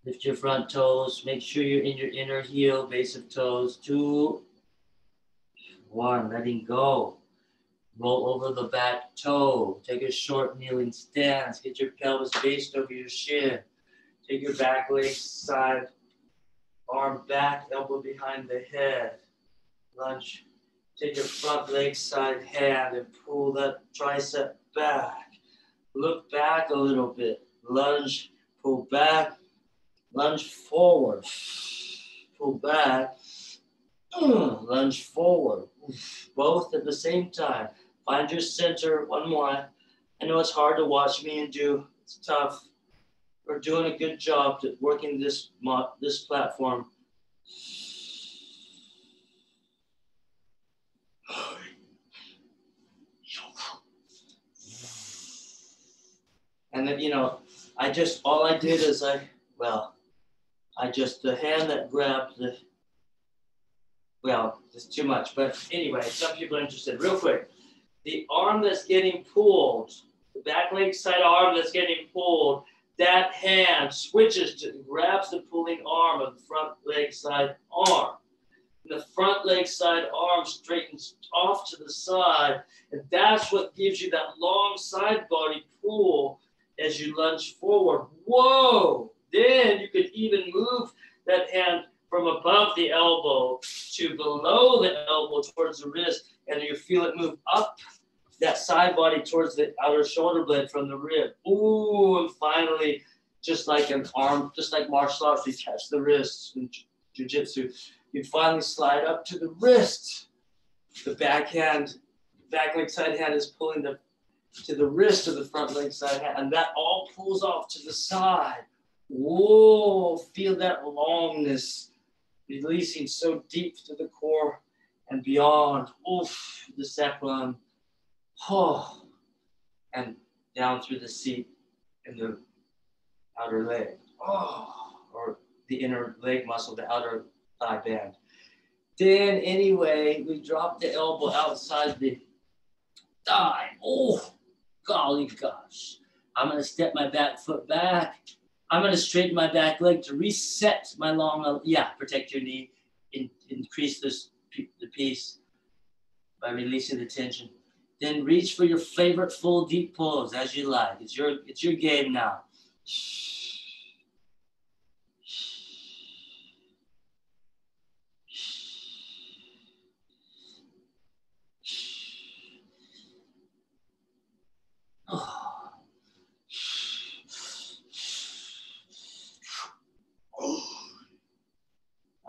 Lift your front toes. Make sure you're in your inner heel, base of toes. Two. One. Letting go. Roll over the back toe. Take a short kneeling stance. Get your pelvis based over your shin. Take your back leg side, arm back, elbow behind the head. Lunge. Take your front leg side hand and pull that tricep back. Look back a little bit. Lunge, pull back, lunge forward, pull back, mm, lunge forward, both at the same time. Find your center, one more. I know it's hard to watch me and do, it's tough. We're doing a good job to working this, this platform. And then, you know, I just, all I did is I, well, I just, the hand that grabbed the, well, it's too much. But anyway, some people are interested. Real quick, the arm that's getting pulled, the back leg side arm that's getting pulled, that hand switches to grabs the pulling arm of the front leg side arm. the front leg side arm straightens off to the side, and that's what gives you that long side body pull as you lunge forward. Whoa! Then you could even move that hand from above the elbow to below the elbow towards the wrist, and you feel it move up that side body towards the outer shoulder blade from the rib. Ooh, and finally, just like an arm, just like martial arts, you catch the wrists in jiu-jitsu. You finally slide up to the wrist. The backhand, back leg side hand is pulling the to the wrist of the front leg side hand, and that all pulls off to the side. Whoa, feel that longness releasing so deep to the core and beyond. Oof, the sacrum. Oh, and down through the seat and the outer leg. Oh, or the inner leg muscle, the outer thigh band. Then, anyway, we drop the elbow outside the thigh. Oh, golly gosh. I'm going to step my back foot back I'm going to straighten my back leg to reset my long, uh, yeah, protect your knee, in, increase this, the piece by releasing the tension. Then reach for your favorite full deep pose as you like. It's your, it's your game now.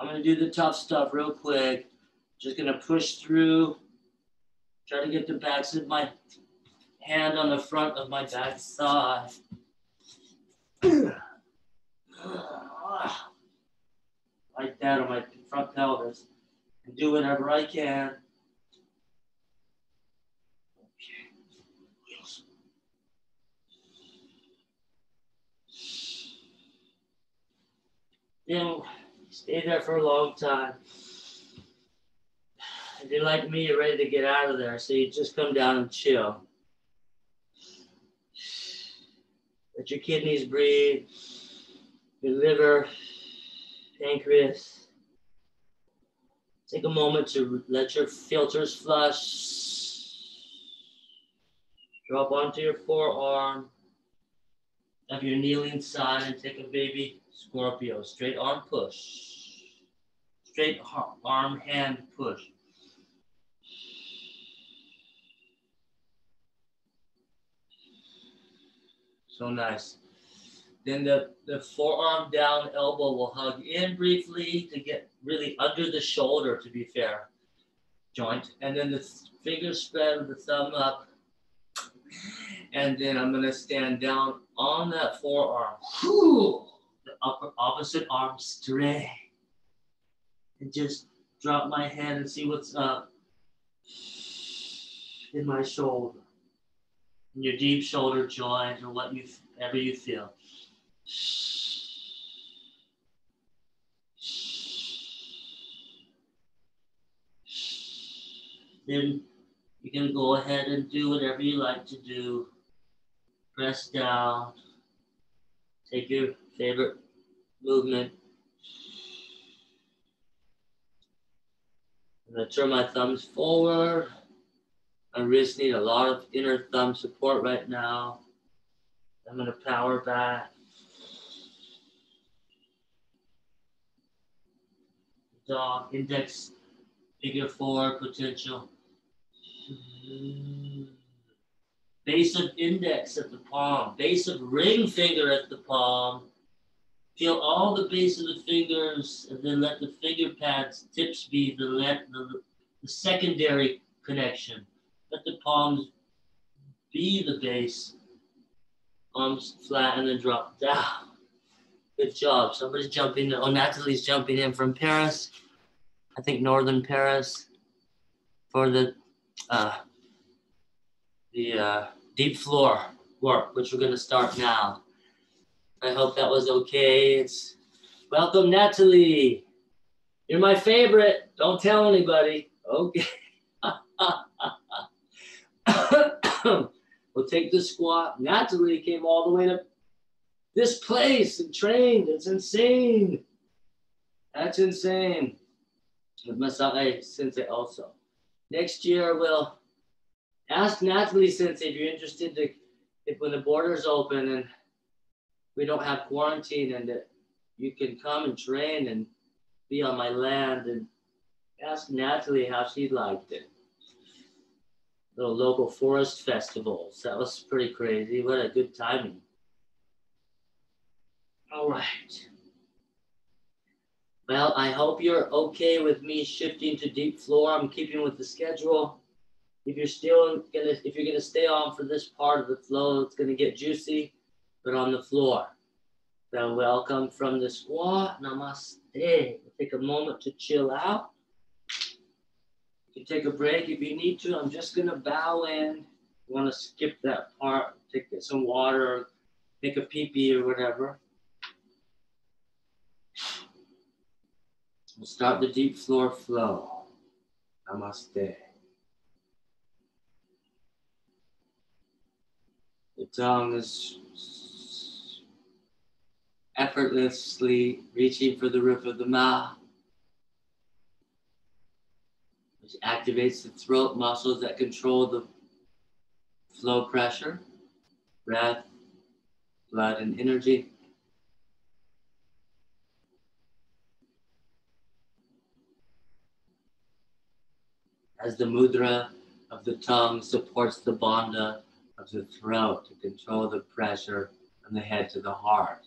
I'm gonna do the tough stuff real quick. Just gonna push through, try to get the backs of my hand on the front of my back thigh. Like that on my front pelvis. And do whatever I can. Then Stay there for a long time. If you're like me, you're ready to get out of there. So you just come down and chill. Let your kidneys breathe, your liver, pancreas. Take a moment to let your filters flush. Drop onto your forearm of your kneeling side and take a baby Scorpio. Straight arm push straight arm hand push. So nice. Then the, the forearm down elbow will hug in briefly to get really under the shoulder, to be fair, joint. And then the fingers spread with the thumb up. And then I'm going to stand down on that forearm. Whew, the upper opposite arm straight and just drop my head and see what's up in my shoulder, in your deep shoulder joint, or whatever you feel. Then you can go ahead and do whatever you like to do. Press down. Take your favorite movement I'm gonna turn my thumbs forward. My wrists need a lot of inner thumb support right now. I'm gonna power back. Dog, index, figure four potential. Base of index at the palm, base of ring finger at the palm. Feel all the base of the fingers and then let the finger pads, tips be the, the, the secondary connection. Let the palms be the base. Arms flat and then drop down. Good job. Somebody's jumping in. Oh, Natalie's jumping in from Paris. I think Northern Paris for the uh, the uh, deep floor work, which we're going to start now. I hope that was okay. It's welcome, Natalie. You're my favorite. Don't tell anybody. Okay. we'll take the squat. Natalie came all the way to this place and trained. It's insane. That's insane. With Masai Sensei also. Next year, we'll ask Natalie Sensei if you're interested to, if when the borders open and we don't have quarantine and that you can come and train and be on my land and ask Natalie how she liked it. Little local forest festivals. That was pretty crazy. What a good timing. All right. Well, I hope you're okay with me shifting to deep floor. I'm keeping with the schedule. If you're still gonna, if you're gonna stay on for this part of the flow, it's gonna get juicy, but on the floor. Then welcome from the squat. Namaste. Take a moment to chill out. You can take a break if you need to. I'm just gonna bow in. You want to skip that part, take some water, take a pee pee or whatever. We'll start the deep floor flow. Namaste. The tongue is effortlessly reaching for the roof of the mouth, which activates the throat muscles that control the flow pressure, breath, blood, and energy. as the mudra of the tongue supports the bandha of the throat to control the pressure from the head to the heart.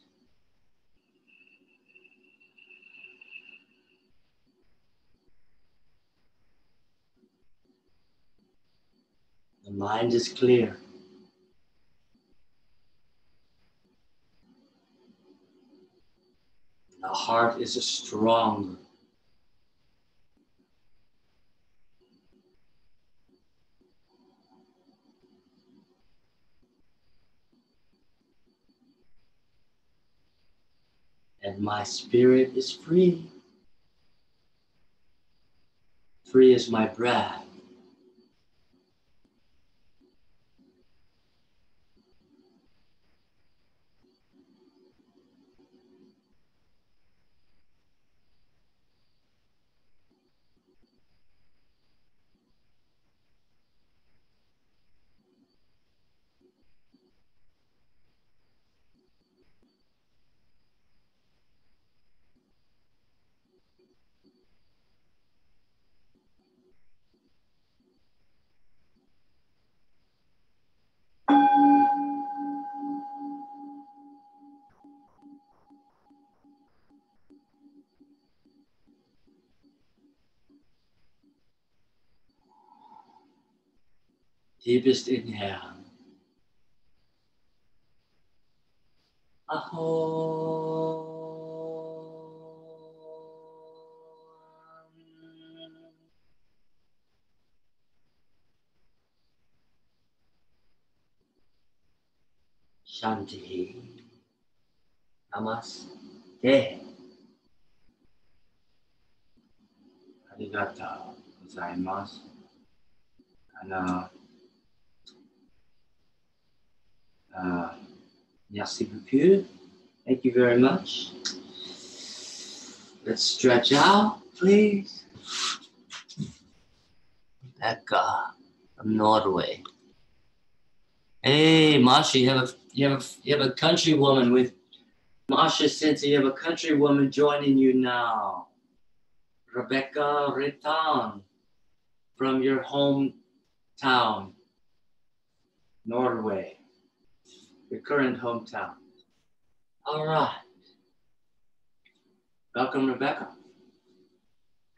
The mind is clear. The heart is strong. and my spirit is free. Free as my breath. Deepest inhale. Aho. Shanti. Namaste. Arigatou gozaimasu. And uh, uh, merci beaucoup. Thank you very much. Let's stretch out, please. Becca from Norway. Hey, Masha, you have a you have a, you have a country woman with Masha Sensei. You have a country woman joining you now. Rebecca Ritan from your hometown, Norway your current hometown. All right. Welcome, Rebecca.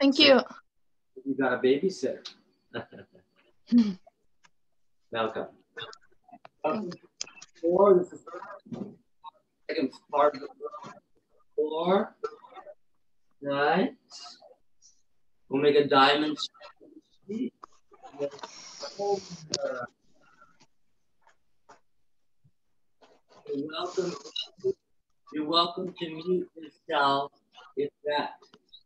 Thank you. You got a babysitter. Welcome. Four, this is second part of the four. Right. We'll make a diamond. You're welcome. You're welcome to mute yourself if that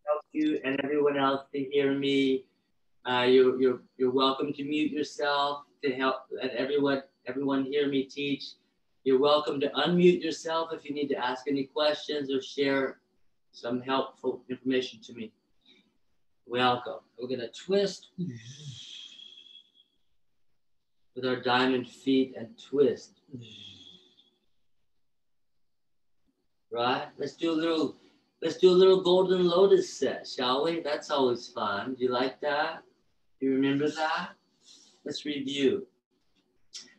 helps you and everyone else to hear me. Uh, you're, you're, you're welcome to mute yourself to help let everyone everyone hear me teach. You're welcome to unmute yourself if you need to ask any questions or share some helpful information to me. Welcome. We're gonna twist with our diamond feet and twist. Right? Let's do a little let's do a little golden lotus set, shall we? That's always fun. Do you like that? Do you remember that? Let's review.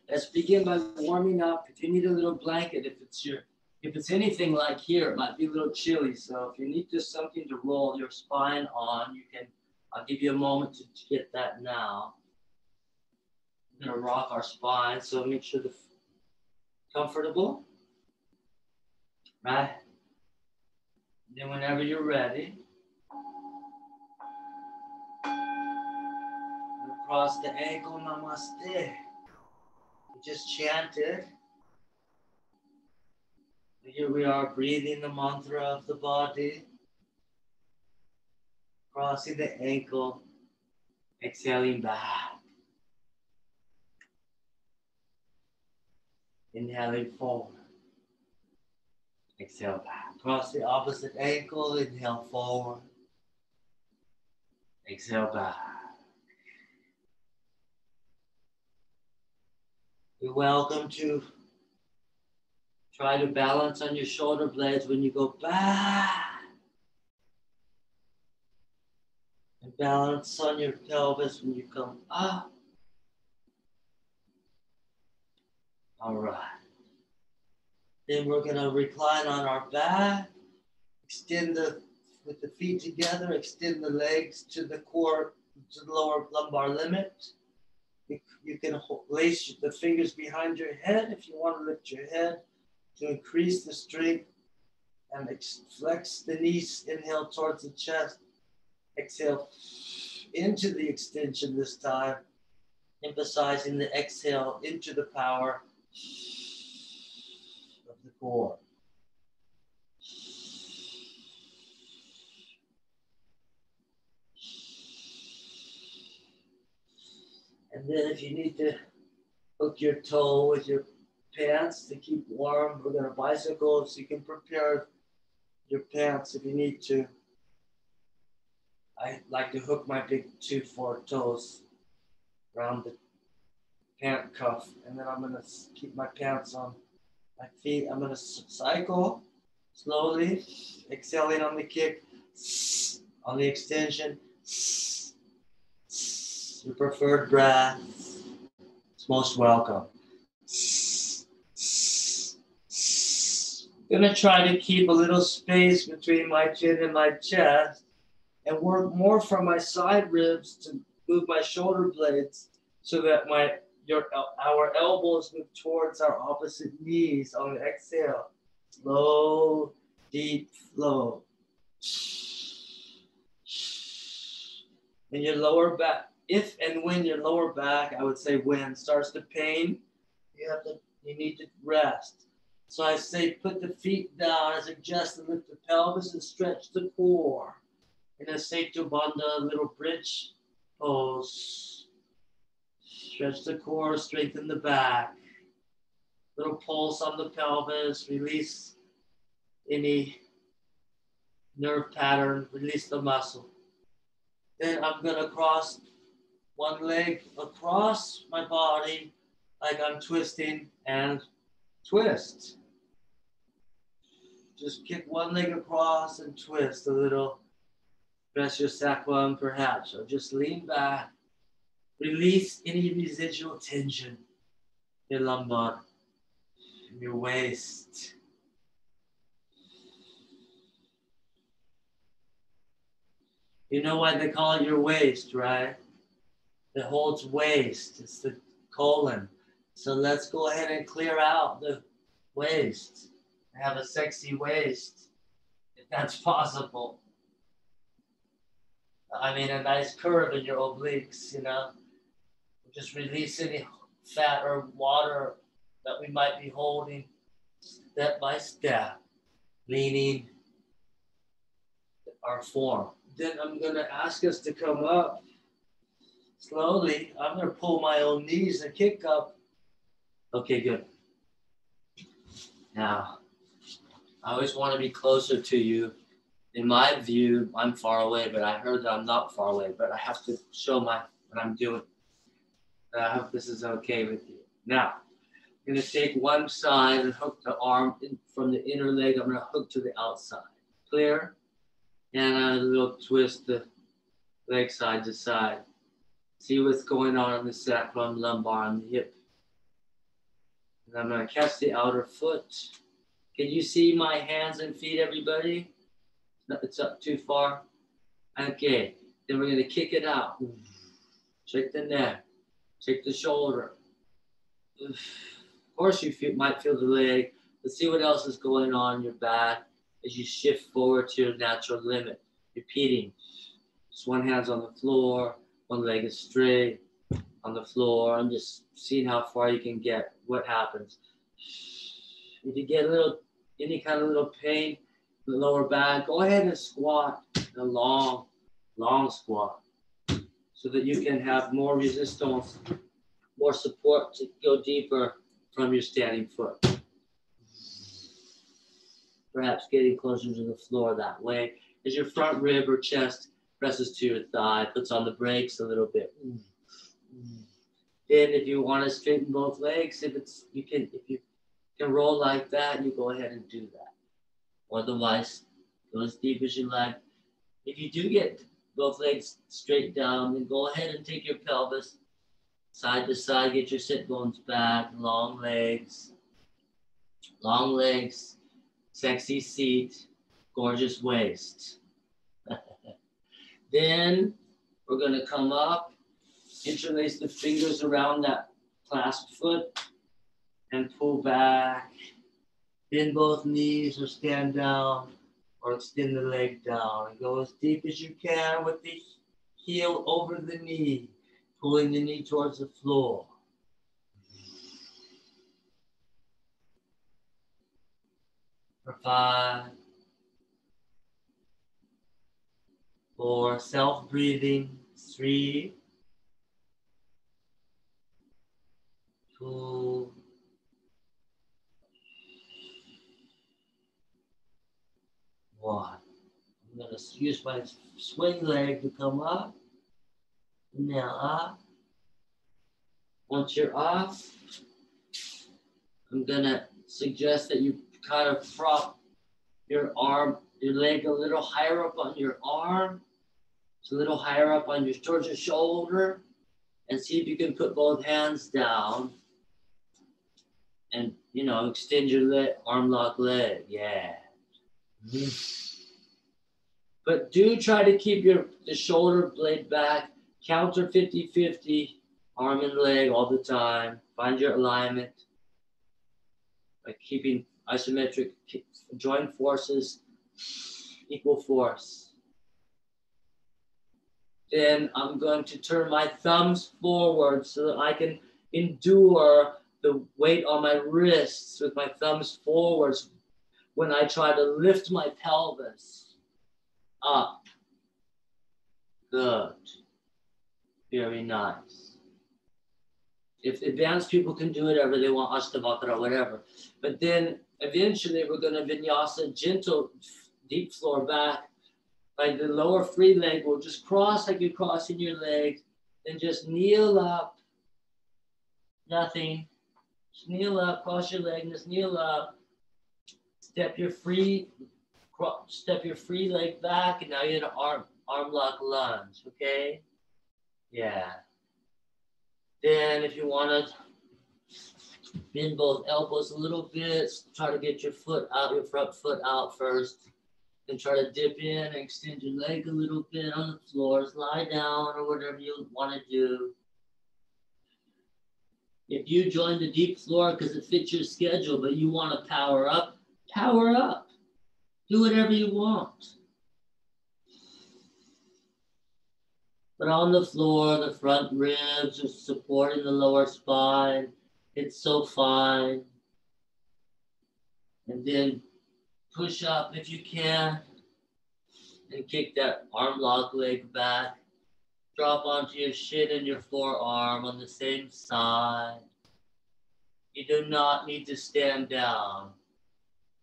Let's begin by warming up. If you need a little blanket, if it's your if it's anything like here, it might be a little chilly. So if you need just something to roll your spine on, you can I'll give you a moment to, get that now. We're gonna rock our spine, so make sure the comfortable. Right? Then whenever you're ready, across the ankle, namaste. We just chanted. Here we are breathing the mantra of the body. Crossing the ankle, exhaling back. Inhaling forward. Exhale back. Cross the opposite ankle, inhale forward. Exhale back. You're welcome to try to balance on your shoulder blades when you go back. And balance on your pelvis when you come up. All right. Then we're gonna recline on our back, extend the with the feet together, extend the legs to the core, to the lower lumbar limit. You, you can place the fingers behind your head if you want to lift your head to increase the strength and ex- flex the knees. Inhale towards the chest. Exhale into the extension this time, emphasizing the exhale into the power core. And then if you need to hook your toe with your pants to keep warm, we're gonna bicycle so you can prepare your pants if you need to. I like to hook my big two fork toes around the pant cuff, and then I'm gonna keep my pants on my feet. I'm gonna cycle slowly, exhaling on the kick, on the extension. Your preferred breath is most welcome. Gonna try to keep a little space between my chin and my chest and work more from my side ribs to move my shoulder blades so that my your our elbows move towards our opposite knees on the exhale. Slow, deep flow. And your lower back, if and when your lower back, I would say when starts to pain, you have to you need to rest. So I say put the feet down. I suggest to lift the pelvis and stretch the core. In a Setu Bandha little bridge pose. Stretch the core, strengthen the back. Little pulse on the pelvis, release any nerve pattern, release the muscle. Then I'm gonna cross one leg across my body like I'm twisting and twist. Just kick one leg across and twist a little. Press your sacrum perhaps, or just lean back. Release any residual tension in your lumbar, in your waist. You know why they call it your waist, right? It holds waste. It's the colon. So let's go ahead and clear out the waist. Have a sexy waist, if that's possible. I mean, a nice curve in your obliques, you know. Just release any fat or water that we might be holding step by step, leaning our form. Then I'm going to ask us to come up slowly. I'm going to pull my own knees and kick up. Okay, good. Now, I always want to be closer to you. In my view, I'm far away, but I heard that I'm not far away, but I have to show my what I'm doing. I hope this is okay with you. Now, I'm to take one side and hook the arm in, from the inner leg. I'm to hook to the outside. Clear? And I will twist the leg side to side. See what's going on in the sacrum, lumbar, and the hip. And I'm to catch the outer foot. Can you see my hands and feet, everybody? It's up too far. Okay. Then we're going to kick it out. Check the neck. Check the shoulder. Of course, you feel, might feel the leg. Let's see what else is going on in your back as you shift forward to your natural limit. Repeating. Just one hand's on the floor, one leg is straight on the floor. I'm just seeing how far you can get. What happens? If you get a little, any kind of little pain in the lower back, go ahead and squat a long, long squat so that you can have more resistance, more support to go deeper from your standing foot. Perhaps getting closer to the floor that way as your front rib or chest presses to your thigh, puts on the brakes a little bit. Then if you want to straighten both legs, if it's you can if you can roll like that, you go ahead and do that. Otherwise, go as deep as you like. If you do get both legs straight down. Then go ahead and take your pelvis side to side. Get your sit bones back. Long legs. Long legs. Sexy seat. Gorgeous waist. then we're going to come up, interlace the fingers around that clasped foot, and pull back. Bend both knees or stand down or extend the leg down and go as deep as you can with the heel over the knee, pulling the knee towards the floor. For five, four, self breathing, three, two, one. I'm gonna use my swing leg to come up. Now up. Once you're off, I'm gonna suggest that you kind of prop your arm, your leg a little higher up on your arm. It's a little higher up on your towards your shoulder. And see if you can put both hands down and you know extend your leg, arm lock leg. Yeah. But do try to keep your the shoulder blade back. Counter 50-50, arm and leg all the time. Find your alignment by keeping isometric joint forces equal force. Then I'm going to turn my thumbs forward so that I can endure the weight on my wrists with my thumbs forwards when I try to lift my pelvis up. Good. Very nice. If advanced people can do whatever they want, Ashtavakra or whatever. But then eventually we're going to vinyasa gentle deep floor back. By the lower free leg, we'll just cross like you're crossing your legs. Then just kneel up. Nothing. Just kneel up, cross your leg, just kneel up step your free step your free leg back and now you're in an arm arm lock lunge okay yeah then if you want to bend both elbows a little bit try to get your foot out your front foot out first and try to dip in and extend your leg a little bit on the floors. Lie down or whatever you want to do. If you join the deep floor because it fits your schedule, but you want to power up, power up. Do whatever you want. But on the floor, the front ribs are supporting the lower spine. It's so fine. And then push up if you can and kick that arm lock leg back. Drop onto your shin and your forearm on the same side. You do not need to stand down,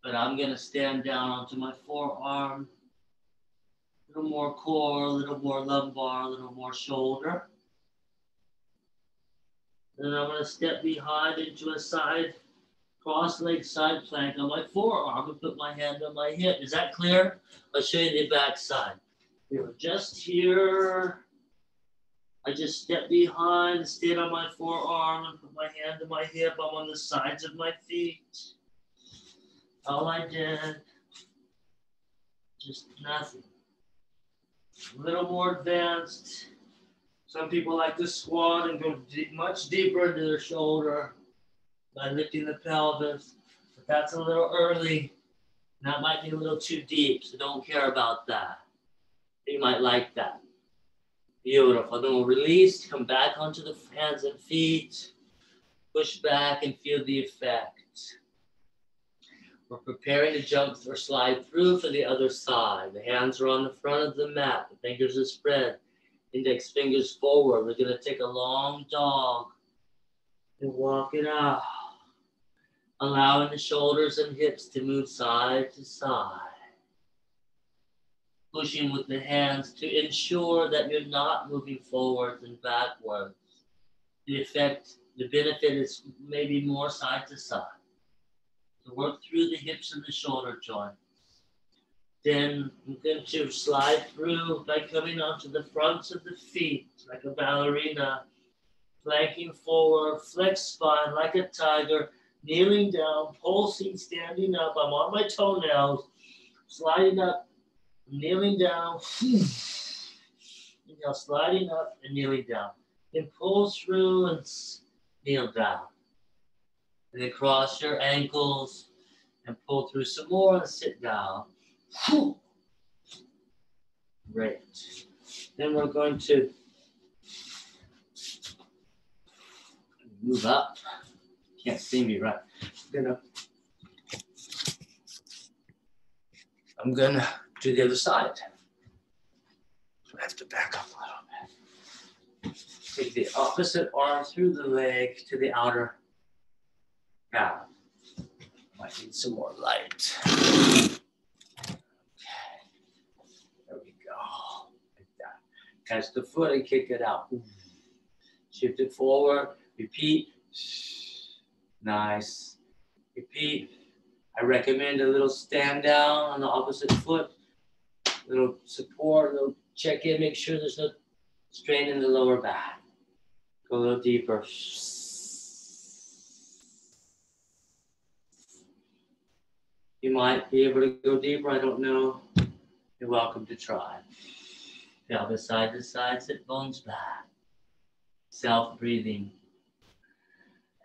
but I'm going to stand down onto my forearm. A little more core, a little more lumbar, a little more shoulder. Then I'm to step behind into a side cross leg side plank on my forearm and put my hand on my hip. Is that clear? I'll show you the back side. We were just here. I just step behind, stand on my forearm, and put my hand on my hip. I'm on the sides of my feet. All I did, just nothing. A little more advanced. Some people like to squat and go deep, much deeper into their shoulder by lifting the pelvis. But that's a little early. That might be a little too deep, so don't care about that. You might like that. Beautiful. Then we'll release, come back onto the hands and feet, push back and feel the effect. We're preparing to jump or slide through for the other side. The hands are on the front of the mat, the fingers are spread, index fingers forward. We're going to take a long dog and walk it out, allowing the shoulders and hips to move side to side pushing with the hands to ensure that you're not moving forwards and backwards. The effect, the benefit is maybe more side to side. Work through the hips and the shoulder joints. Then I'm going to slide through by coming onto the fronts of the feet like a ballerina, planking forward, flex spine like a tiger, kneeling down, pulsing, standing up. I'm on my toenails, sliding up kneeling down, inhale, sliding up and kneeling down. Then pull through and kneel down. And then cross your ankles and pull through some more and sit down. Great. Then we're going to move up. Can't see me right. I'm gonna I'm gonna to the other side. I have to back up a little bit. Take the opposite arm through the leg to the outer calf. I need some more light. Okay. There we go. Like that. Catch the foot and kick it out. Shift it forward. Repeat. Nice. Repeat. I recommend a little stand down on the opposite foot little support, a little check in, make sure there's no strain in the lower back. Go a little deeper. You might be able to go deeper, I don't know. You're welcome to try. Pelvis side to side, sit bones back. Self breathing.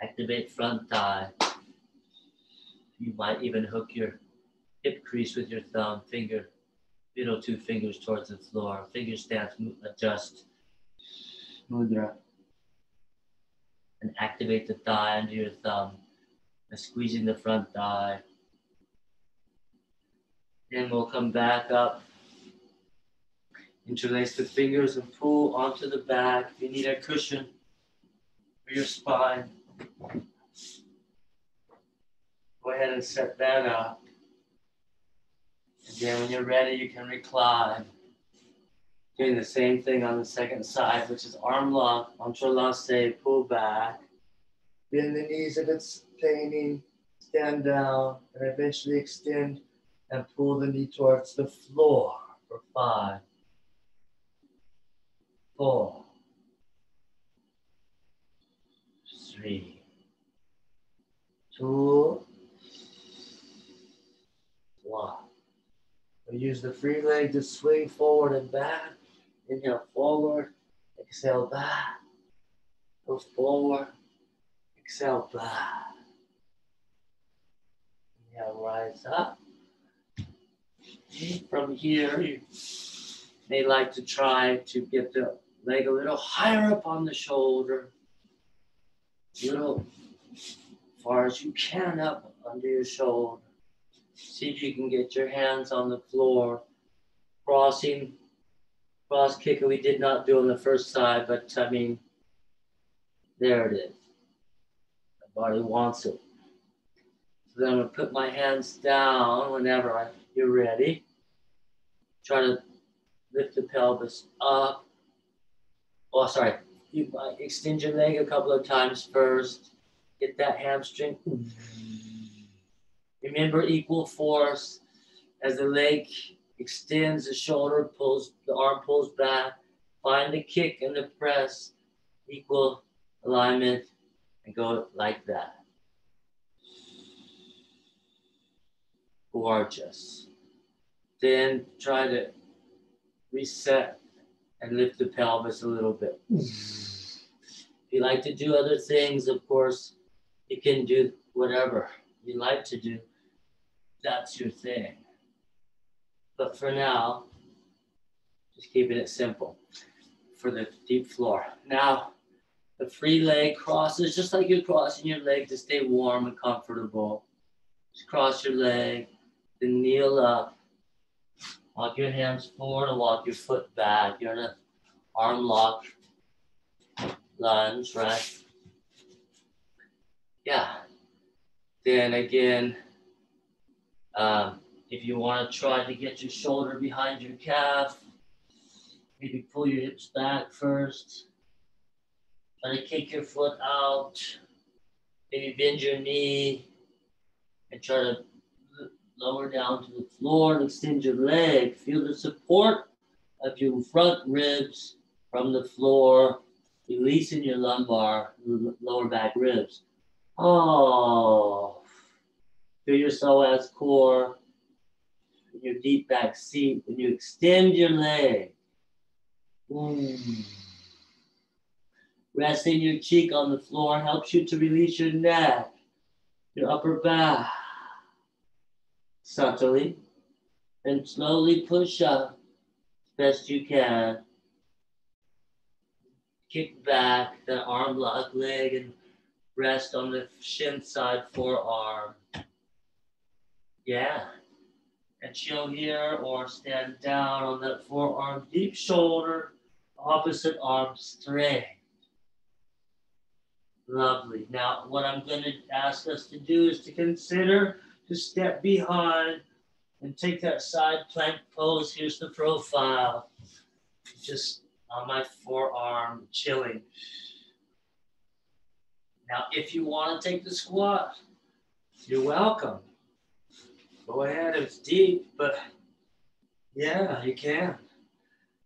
Activate front thigh. You might even hook your hip crease with your thumb, finger middle two fingers towards the floor. Finger stance, adjust. Mudra. And activate the thigh under your thumb. Squeezing the front thigh. Then we'll come back up. Interlace the fingers and pull onto the back. If you need a cushion for your spine, go ahead and set that up. Again, when you're ready, you can recline. Doing the same thing on the second side, which is arm lock, entrelace, pull back. Bend the knees if it's paining, stand down, and eventually extend and pull the knee towards the floor for five, four, three, two, one. We use the free leg to swing forward and back. Inhale forward, exhale back. Go forward, exhale back. Inhale, rise up. From here, you may like to try to get the leg a little higher up on the shoulder, a little far as you can up under your shoulder. See if you can get your hands on the floor, crossing, cross kicker. We did not do on the first side, but I mean, there it is. The body wants it. So then I'm gonna put my hands down whenever I, you're ready. Try to lift the pelvis up. Oh, sorry. You uh, extend your leg a couple of times first. Get that hamstring. Remember equal force as the leg extends, the shoulder pulls, the arm pulls back. Find the kick and the press, equal alignment, and go like that. Gorgeous. Then try to reset and lift the pelvis a little bit. If you like to do other things, of course, you can do whatever you like to do. That's your thing. But for now, just keeping it simple for the deep floor. Now, the free leg crosses, just like you're crossing your leg to stay warm and comfortable. Just cross your leg, then kneel up. Walk your hands forward walk your foot back. You're in an arm lock lunge, right? Yeah. Then again, um, if you want to try to get your shoulder behind your calf, maybe pull your hips back first. Try to kick your foot out. Maybe bend your knee and try to lower down to the floor and extend your leg. Feel the support of your front ribs from the floor, releasing your lumbar, lower back ribs. Oh, feel your psoas core, your deep back seat. When you extend your leg, mm. resting your cheek on the floor helps you to release your neck, your upper back subtly and slowly push up as best you can. Kick back the arm lock leg and rest on the shin side forearm. Yeah. And chill here or stand down on that forearm, deep shoulder, opposite arm straight. Lovely. Now, what I'm going to ask us to do is to consider to step behind and take that side plank pose. Here's the profile. Just on my forearm, chilling. Now, if you want to take the squat, you're welcome. Go ahead, it's deep, but yeah, you can.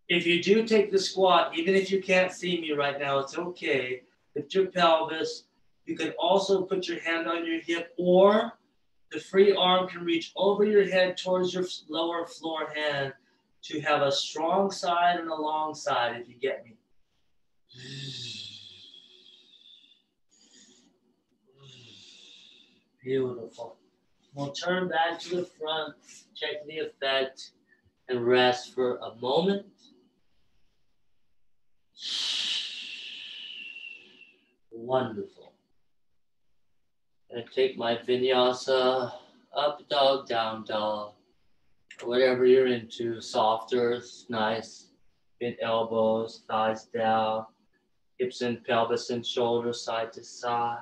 If you do take the squat, even if you can't see me right now, it's okay. Lift your pelvis. You can also put your hand on your hip or the free arm can reach over your head towards your lower floor hand to have a strong side and a long side, if you get me. Beautiful. We'll turn back to the front, check the effect, and rest for a moment. Wonderful. And take my vinyasa up dog, down dog, whatever you're into, softer, nice. Bent elbows, thighs down, hips and pelvis and shoulders side to side,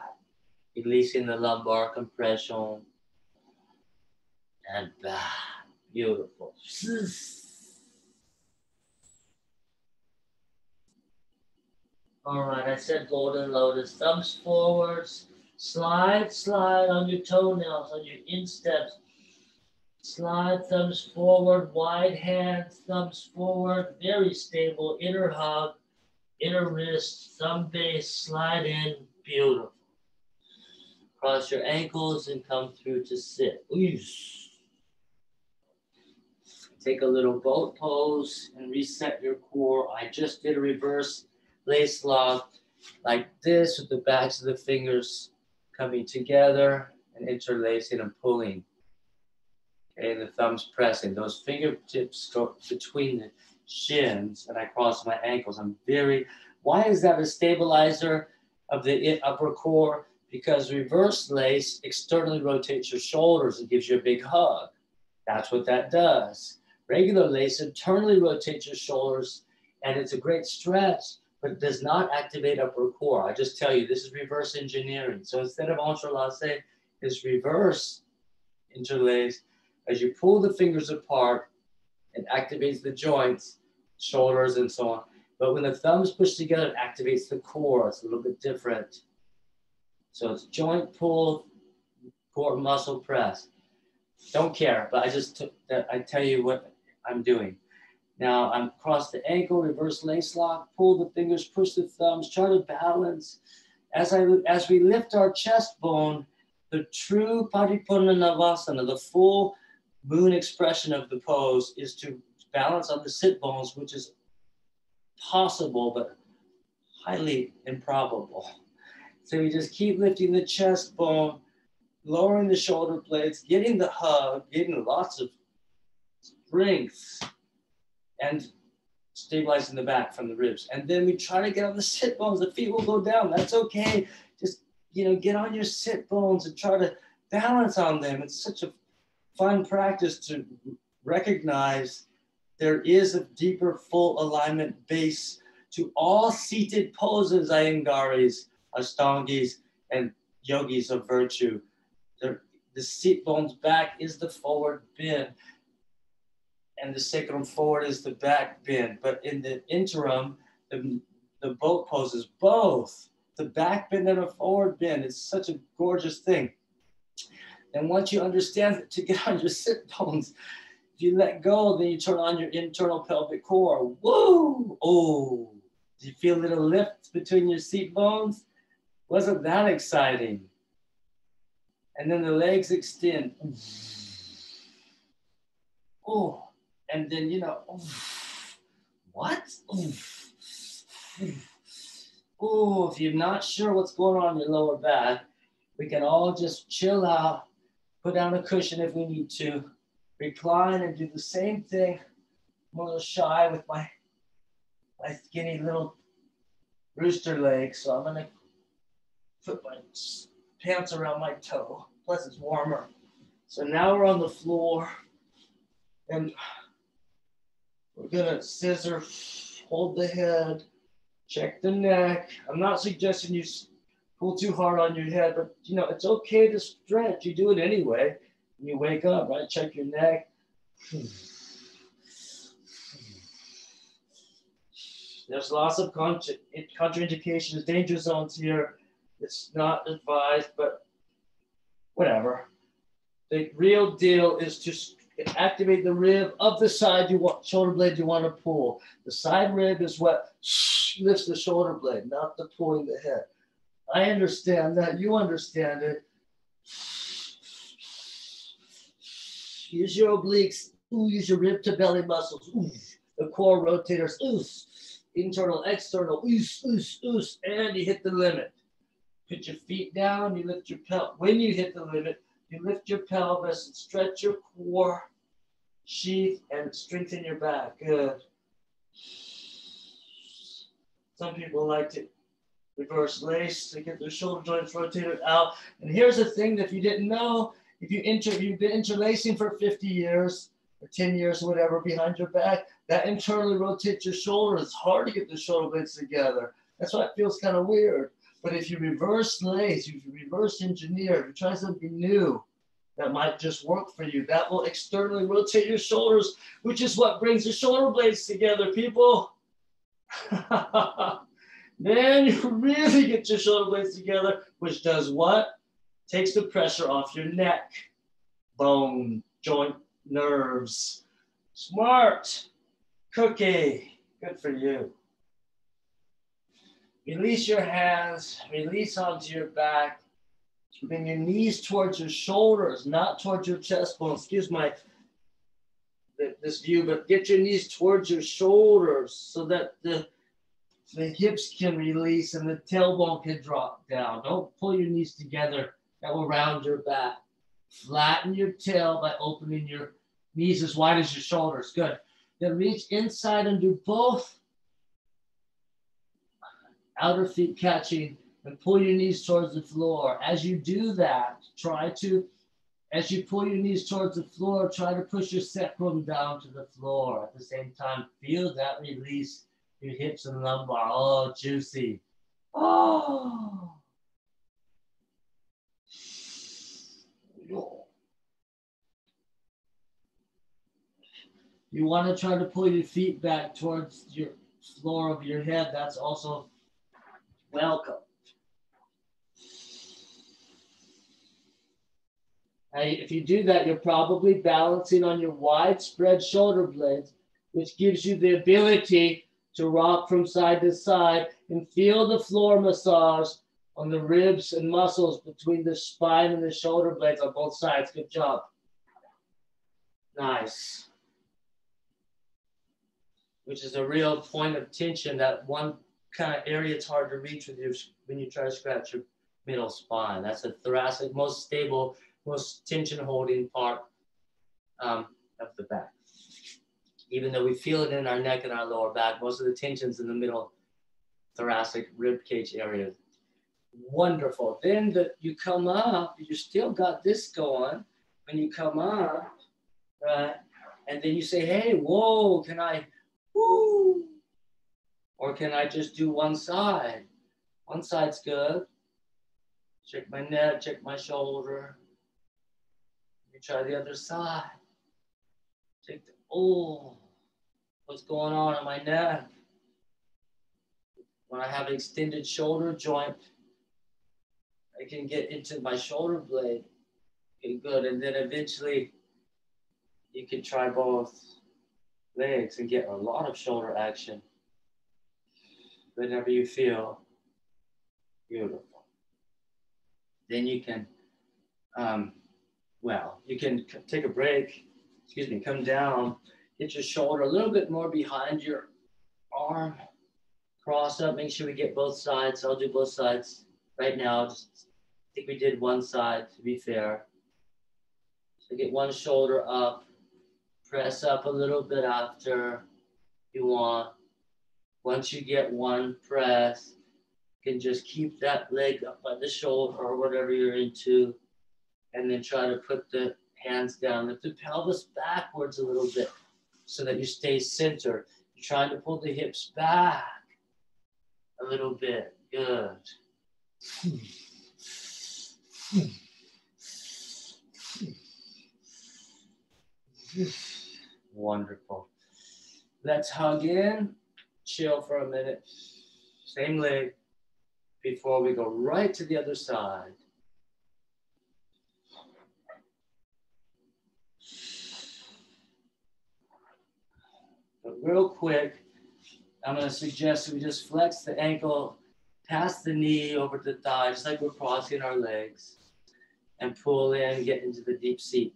releasing the lumbar compression. And back. Beautiful. All right, I said golden lotus, thumbs forwards, Slide, slide on your toenails, on your insteps. Slide thumbs forward, wide hands, thumbs forward, very stable. Inner hug, inner wrist, thumb base, slide in, beautiful. Cross your ankles and come through to sit. take a little boat pose and reset your core. I just did a reverse lace lock like this with the backs of the fingers coming together and interlacing and pulling. Okay, and the thumbs pressing. Those fingertips go between the shins and I cross my ankles. I'm very, why is that a stabilizer of the upper core? Because reverse lace externally rotates your shoulders and gives you a big hug. That's what that does. Regular lace internally rotates your shoulders and it's a great stretch, but does not activate upper core. I just tell you, this is reverse engineering. So instead of entrelace, it's reverse interlace. As you pull the fingers apart, it activates the joints, shoulders, and so on. But when the thumbs push together, it activates the core. It's a little bit different. So it's joint pull, core muscle press. Don't care, but I just. I tell you what I'm doing. Now I'm across the ankle, reverse lace lock, pull the fingers, push the thumbs, try to balance. As I as we lift our chest bone, the true Paripurna Navasana, the full moon expression of the pose, is to balance on the sit bones, which is possible but highly improbable. So you just keep lifting the chest bone, lowering the shoulder blades, getting the hug, getting lots of strength, and stabilizing the back from the ribs. And then we try to get on the sit bones. The feet will go down. That's okay. Just you know, get on your sit bones and try to balance on them. It's such a fun practice to recognize there is a deeper full alignment base to all seated poses, Iyengaris, Ashtangis, and yogis of virtue. The, the seat bones back is the forward bend, and the sacrum forward is the back bend. But in the interim, the, the boat poses both the back bend and a forward bend. It's such a gorgeous thing. And once you understand to get on your sit bones, if you let go, then you turn on your internal pelvic core. Woo! Oh, do you feel a little lift between your seat bones? Wasn't that exciting? And then the legs extend. Oh, and then, you know, oh, what? Oh, if you're not sure what's going on in your lower back, we can all just chill out, put down a cushion if we need to, recline and do the same thing. I'm a little shy with my my skinny little rooster legs, so I'm gonna put my pants around my toe. Plus, it's warmer. So now we're on the floor, and we're gonna scissor, hold the head, check the neck. I'm not suggesting you pull too hard on your head, but you know it's okay to stretch. You do it anyway when you wake up, right? Check your neck. There's lots of contra- contraindications, danger zones here. It's not advised, but whatever. The real deal is to activate the rib of the side you want, shoulder blade you want to pull. The side rib is what lifts the shoulder blade, not the pulling the head. I understand that. You understand it. Use your obliques. Ooh, use your rib to belly muscles. Ooh, the core rotators. Ooh, internal, external. Ooh, ooh, ooh, and you hit the limit. Put your feet down. You lift your pelvis. When you hit the limit, you lift your pelvis and stretch your core, sheath, and strengthen your back. Good. Some people like to reverse lace to get their shoulder joints rotated out. And here's the thing that if you didn't know, if you inter, you've been interlacing for 50 years or 10 years or whatever behind your back, that internally rotates your shoulder. It's hard to get the shoulder blades together. That's why it feels kind of weird. But if you reverse lace, if you reverse engineer, if you try something new that might just work for you, that will externally rotate your shoulders, which is what brings the shoulder blades together, people. then you really get your shoulder blades together, which does what? takes the pressure off your neck, bone, joint, nerves. Smart. Cookie. Good for you. Release your hands, release onto your back. Bring your knees towards your shoulders, not towards your chest bone. Excuse my this view, but get your knees towards your shoulders so that the the hips can release and the tailbone can drop down. Don't pull your knees together. That will round your back. Flatten your tail by opening your knees as wide as your shoulders. Good. Then reach inside and do both outer feet catching and pull your knees towards the floor. As you do that, try to, as you pull your knees towards the floor, try to push your sacrum down to the floor. At the same time, feel that release your hips and lumbar. Oh, juicy. Oh. You want to try to pull your feet back towards your floor of your head. That's also welcome. If you do that, you're probably balancing on your widespread shoulder blades, which gives you the ability to rock from side to side and feel the floor massage on the ribs and muscles between the spine and the shoulder blades on both sides. Good job. Nice. Which is a real point of tension, that one kind of area it's hard to reach with your when you try to scratch your middle spine. That's the thoracic, most stable, most tension holding part um, of the back even though we feel it in our neck and our lower back, most of the tension's in the middle thoracic rib cage area. Wonderful. Then that you come up, you still got this going. When you come up, right? And then you say, hey, whoa, can I, woo? Or can I just do one side? One side's good. Check my neck, check my shoulder. Try the other side. Take the oh, what's going on in my neck? When I have an extended shoulder joint, I can get into my shoulder blade. Okay, good. And then eventually you can try both legs and get a lot of shoulder action whenever you feel beautiful. Then you can, um, well, you can take a break excuse me, come down, get your shoulder a little bit more behind your arm, cross up, make sure we get both sides. I'll do both sides right now. Just I think we did one side to be fair. So get one shoulder up, press up a little bit after you want. Once you get one press, you can just keep that leg up by the shoulder or whatever you're into, and then try to put the hands down, lift the pelvis backwards a little bit so that you stay centered. You're trying to pull the hips back a little bit. Good. Wonderful. Let's hug in, chill for a minute. Same leg before we go right to the other side. But real quick, I'm going to suggest we just flex the ankle past the knee over the thigh, just like we're crossing our legs, and pull in, get into the deep seat.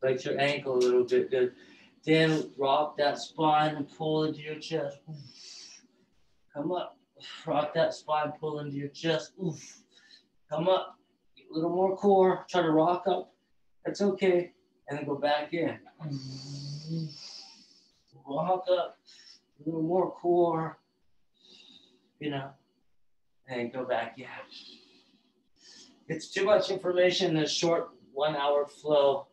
Flex your ankle a little bit, good. Then rock that spine and pull into your chest. Come up. Rock that spine, pull into your chest. Come up. Get a little more core. Try to rock up that's okay. And then go back in. Walk up, a little more core, you know, and go back in. It's too much information in a short one hour flow.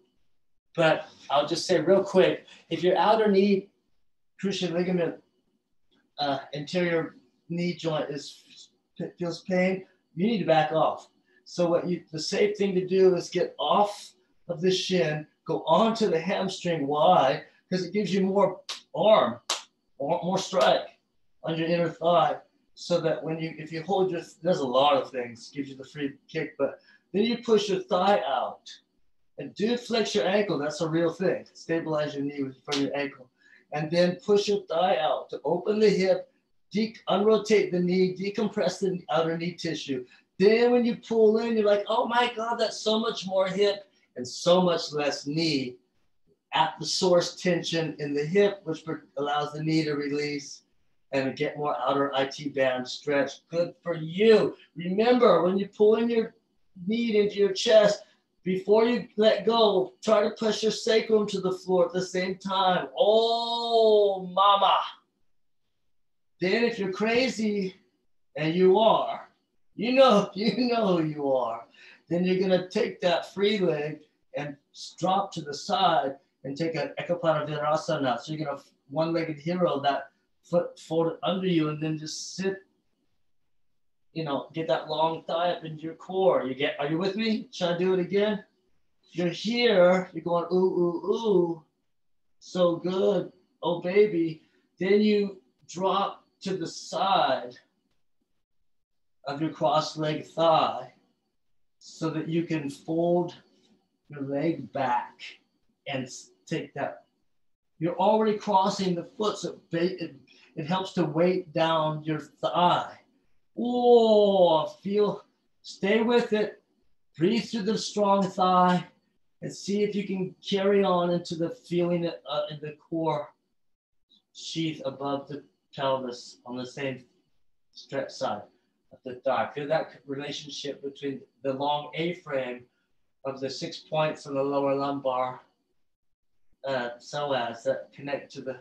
But I'll just say real quick if your outer knee cruciate ligament uh, anterior knee joint is feels pain, you need to back off. So what you the safe thing to do is get off of the shin, go onto the hamstring. Why? Because it gives you more arm, or more strike on your inner thigh. So that when you, if you hold your, there's a lot of things, gives you the free kick, but then you push your thigh out and do flex your ankle. That's a real thing. Stabilize your knee from your ankle. And then push your thigh out to open the hip, de- unrotate the knee, decompress the outer knee tissue. Then when you pull in, you're like, oh my God, that's so much more hip and so much less knee at the source tension in the hip, which allows the knee to release and get more outer IT band stretch. Good for you. Remember, when you pull in your knee into your chest, before you let go, try to push your sacrum to the floor at the same time. Oh, mama. Then, if you're crazy, and you are, you know, you know who you are, then you're gonna take that free leg and drop to the side and take an Ekapada Virasana. So you're gonna one-legged hero that foot folded under you and then just sit, you know, get that long thigh up into your core. You get, are you with me? Should I do it again? You're here, you're going, ooh, ooh, ooh, so good, oh baby. Then you drop to the side of your cross leg thigh so that you can fold your leg back and take that. You're already crossing the foot, so it, it helps to weight down your thigh. Oh, feel, stay with it. Breathe through the strong thigh and see if you can carry on into the feeling uh, in the core sheath above the pelvis on the same stretch side the thigh. Feel that relationship between the long A-frame of the six points on the lower lumbar uh, psoas that connect to the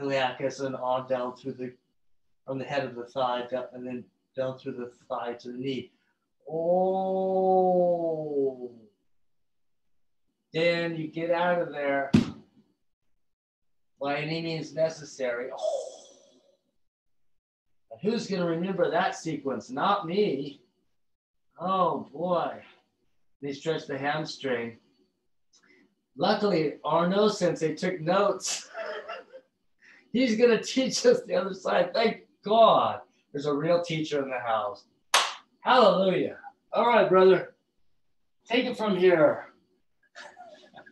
iliacus and on down through the from the head of the thigh down, and then down through the thigh to the knee. Oh, then you get out of there by any means necessary. Oh. Who's going to remember that sequence? Not me. Oh boy. They stretch the hamstring. Luckily, Arno sensei took notes. He's going to teach us the other side. Thank God there's a real teacher in the house. Hallelujah. All right, brother. Take it from here.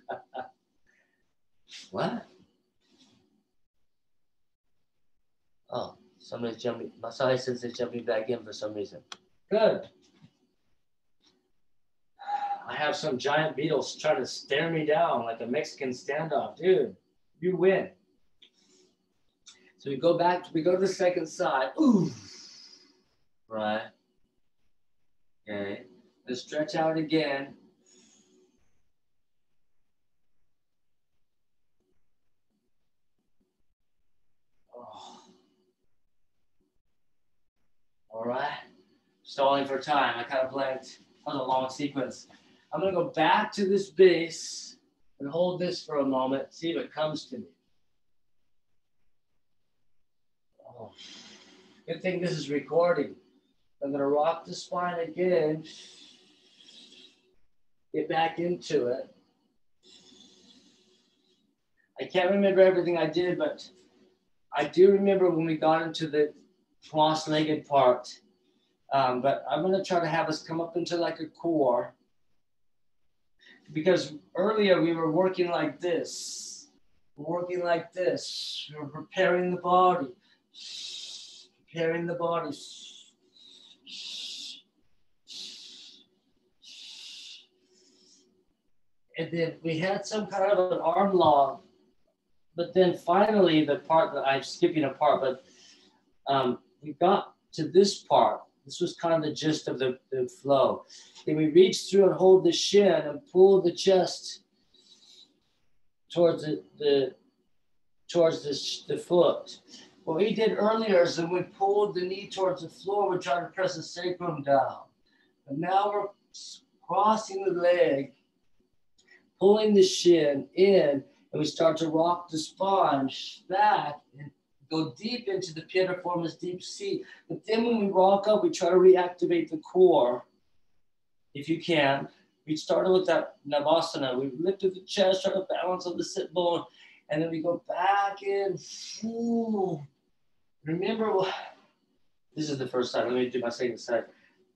what? Oh, somebody's jumping. Masai says they're jumping back in for some reason. Good. I have some giant beetles trying to stare me down like a Mexican standoff. Dude, you win. So we go back, we go to the second side. Ooh. Right. Okay. Let's stretch out again. All right. Stalling for time. I kind of blanked. That was a long sequence. I'm going to go back to this base and hold this for a moment, see if it comes to me. Oh, good thing this is recording. I'm to rock the spine again, get back into it. I can't remember everything I did, but I do remember when we got into the cross legged part. Um, but I'm going to try to have us come up into like a core because earlier we were working like this, working like this. We were preparing the body preparing the body. And then we had some kind of an arm lock, but then finally the part that I'm skipping a part, but um, we got to this part. This was kind of the gist of the, the flow. Then we reach through and hold the shin and pull the chest towards the, the towards the, the foot. What we did earlier is that we pulled the knee towards the floor, we tried to press the sacrum down. And now we're crossing the leg, pulling the shin in, and we start to rock the spine back go deep into the piriformis deep seat. But then when we rock up, we try to reactivate the core, if you can. We started with that Navasana. We lifted the chest, try to balance on the sit bone, and then we go back in. Remember, this is the first time. Let me do my second side.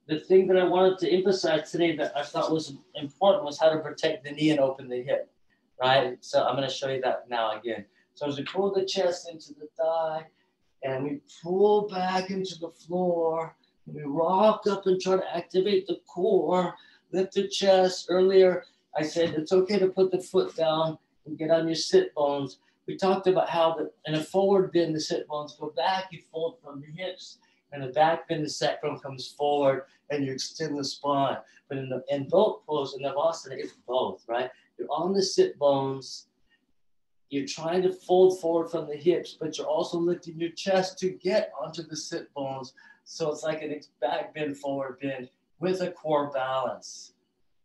The thing that I wanted to emphasize today that I thought was important was how to protect the knee and open the hip, right? So I'm going to show you that now again. So as we pull the chest into the thigh and we pull back into the floor, We rock up and try to activate the core, lift the chest. Earlier, I said it's okay to put the foot down and get on your sit bones. We talked about how the, in a forward bend, the sit bones go back, you fold from the hips, and a back bend, the sacrum comes forward, and you extend the spine. But in the in both poses, in the Navasana, it's both, right? You're on the sit bones, you're trying to fold forward from the hips, but you're also lifting your chest to get onto the sit bones. So it's like an back bend, forward bend with a core balance.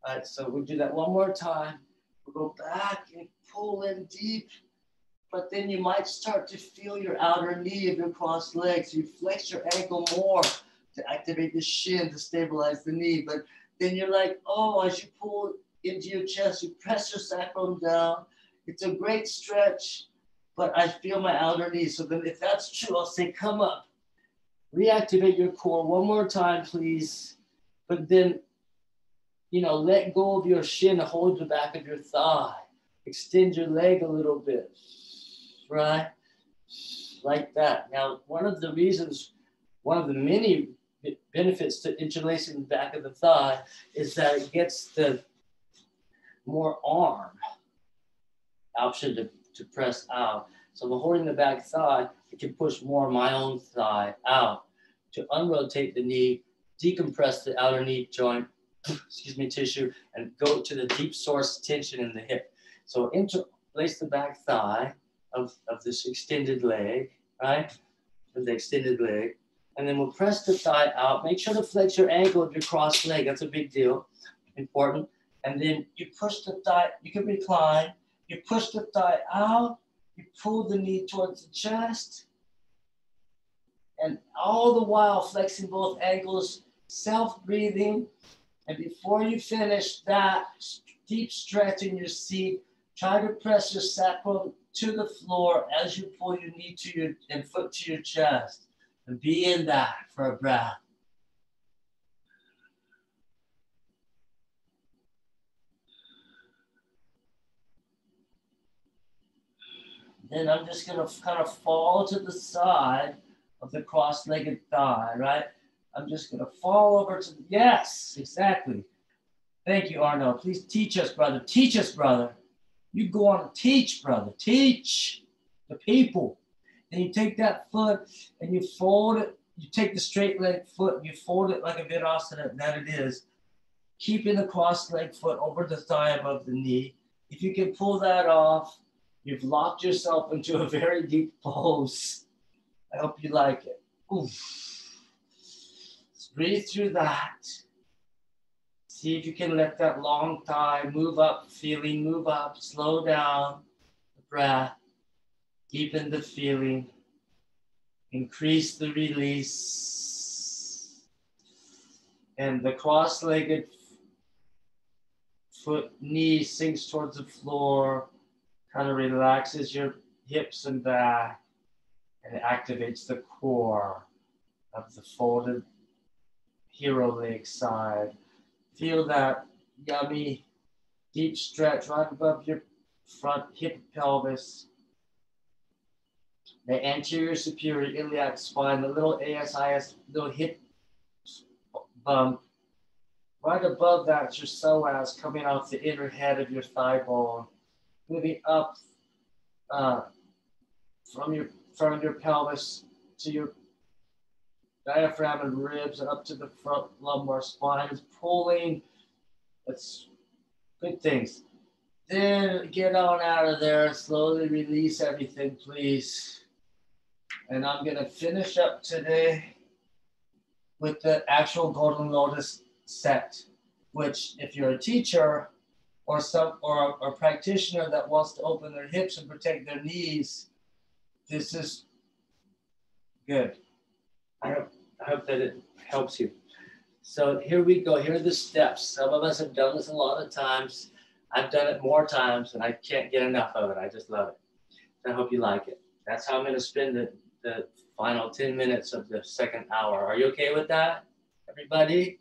All right, so we'll do that one more time. We'll go back and pull in deep, but then you might start to feel your outer knee of your crossed legs. You flex your ankle more to activate the shin to stabilize the knee. But then you're like, oh, as you pull into your chest, you press your sacrum down. It's a great stretch, but I feel my outer knee. So then if that's true, I'll say, come up. Reactivate your core one more time, please. But then, you know, let go of your shin hold the back of your thigh. Extend your leg a little bit, right? Like that. Now, one of the reasons, one of the many benefits to interlacing the back of the thigh is that it gets the more arm option to, to press out. So I'm holding the back thigh, it can push more of my own thigh out to unrotate the knee, decompress the outer knee joint, excuse me, tissue, and go to the deep source tension in the hip. So interlace the back thigh of, of this extended leg, right? Of the extended leg. And then we'll press the thigh out. Make sure to flex your ankle of your cross leg. That's a big deal, important. And then you push the thigh, you can recline. You push the thigh out. You pull the knee towards the chest. And all the while flexing both ankles, self breathing. And before you finish that deep stretch in your seat, try to press your sacrum to the floor as you pull your knee to your and foot to your chest. And be in that for a breath. Then I'm just gonna kind of fall to the side of the cross-legged thigh, right? I'm just gonna fall over to the, yes, exactly. Thank you, Arno. Please teach us, brother. Teach us, brother. You go on and teach, brother. Teach the people. And you take that foot and you fold it. You take the straight leg foot and you fold it like a Virasana and that it is, keeping the cross leg foot over the thigh above the knee. If you can pull that off, You've locked yourself into a very deep pose. I hope you like it. Oof. Let's breathe through that. See if you can let that long thigh move up, feeling move up, slow down the breath, deepen the feeling, increase the release. And the cross legged foot, knee sinks towards the floor kind of relaxes your hips and back and it activates the core of the folded hero leg side. Feel that yummy deep stretch right above your front hip pelvis. The anterior superior iliac spine, the little ASIS, little hip bump. Right above that's your psoas coming off the inner head of your thigh bone moving up uh, from your from your pelvis to your diaphragm and ribs and up to the front lumbar spine. It's pulling. That's good things. Then get on out of there. Slowly release everything, please. And I'm gonna finish up today with the actual golden lotus set, which if you're a teacher, or some or a, a practitioner that wants to open their hips and protect their knees, this is good. I hope, I hope that it helps you. So here we go. Here are the steps. Some of us have done this a lot of times. I've done it more times and I can't get enough of it. I just love it. I hope you like it. That's how I'm going to spend the, the final 10 minutes of the second hour. Are you okay with that, everybody?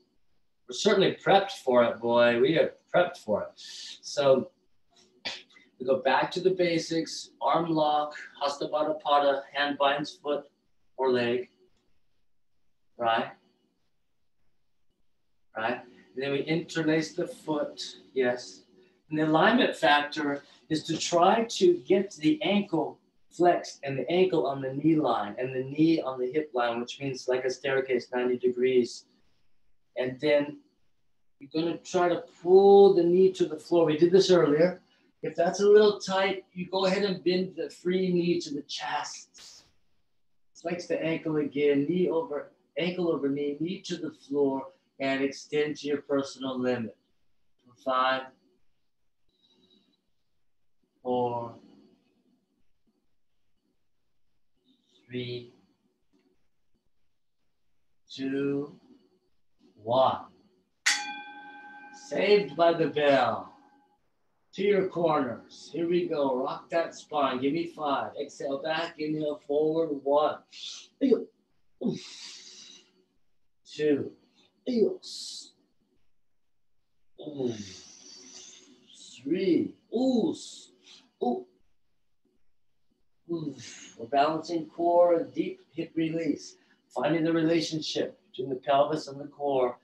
Certainly prepped for it, boy. We are prepped for it. So we go back to the basics, arm lock, Hasta Baddha Pada, hand binds foot or leg, right? right? And then we interlace the foot, yes. And the alignment factor is to try to get the ankle flexed and the ankle on the knee line and the knee on the hip line, which means like a staircase 90 degrees. And then you're going to try to pull the knee to the floor. We did this earlier. If that's a little tight, you go ahead and bend the free knee to the chest. Flex the ankle again, knee over ankle over knee, knee to the floor, and extend to your personal limit. Five, four, three, two, one. Saved by the bell. To your corners. Here we go. Rock that spine. Give me five. Exhale back. Inhale forward. One. Two. Three. We're balancing core and deep hip release. Finding the relationship between the pelvis and the core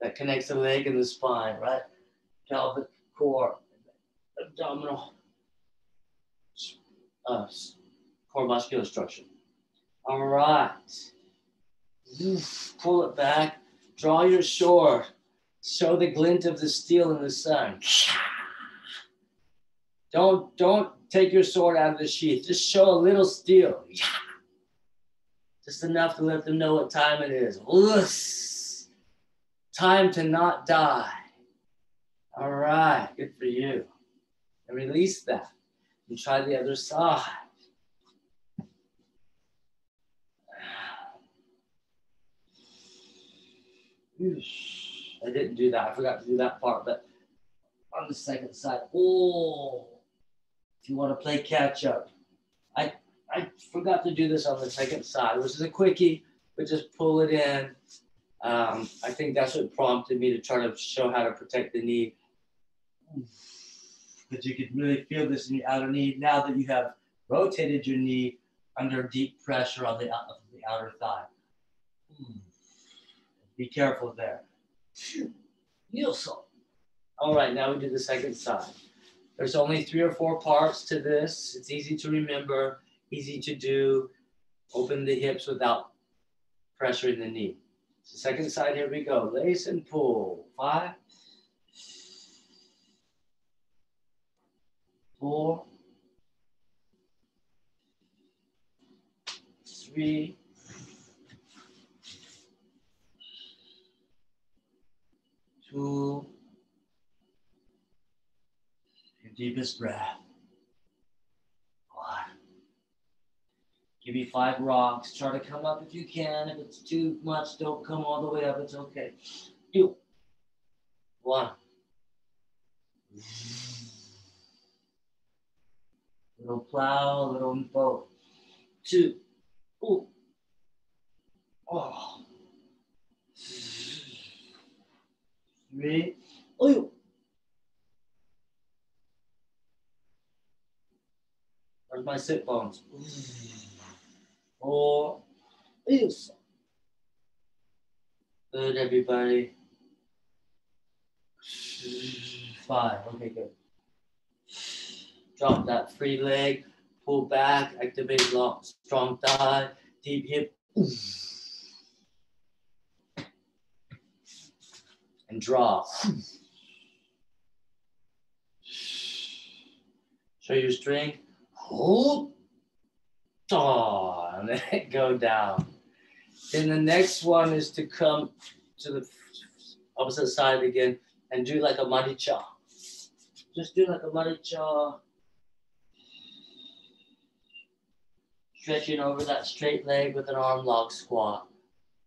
that connects the leg and the spine, right? Pelvic core, abdominal, uh, core muscular structure. All right. Pull it back. Draw your sword. Show the glint of the steel in the sun. Don't don't take your sword out of the sheath. Just show a little steel. Just enough to let them know what time it is. Time to not die. All right, good for you. And release that. And try the other side. I didn't do that. I forgot to do that part, but on the second side. Oh, if you want to play catch up. I forgot to do this on the second side, which is a quickie, but just pull it in. Um, I think that's what prompted me to try to show how to protect the knee. But you could really feel this in your outer knee now that you have rotated your knee under deep pressure on the, the outer thigh. Be careful there. All right, now we do the second side. There's only three or four parts to this. It's easy to remember, easy to do. Open the hips without pressuring the knee. So second side, here we go. Lace and pull. Five, four, three, two, deepest breath. One. Give me five rocks. Try to come up if you can. If it's too much, don't come all the way up. It's okay. Two. One. Little plow, little boat. Two. Ooh. Oh. Three. Oh. Where's my sit bones? Four. Yes. Good, everybody. Five. Okay, good. Drop that free leg. Pull back. Activate long, strong thigh. Deep hip. And draw. Show your strength hold on, and then go down. Then the next one is to come to the opposite side again and do like a maricha. Just do like a maricha. Stretching over that straight leg with an arm lock squat.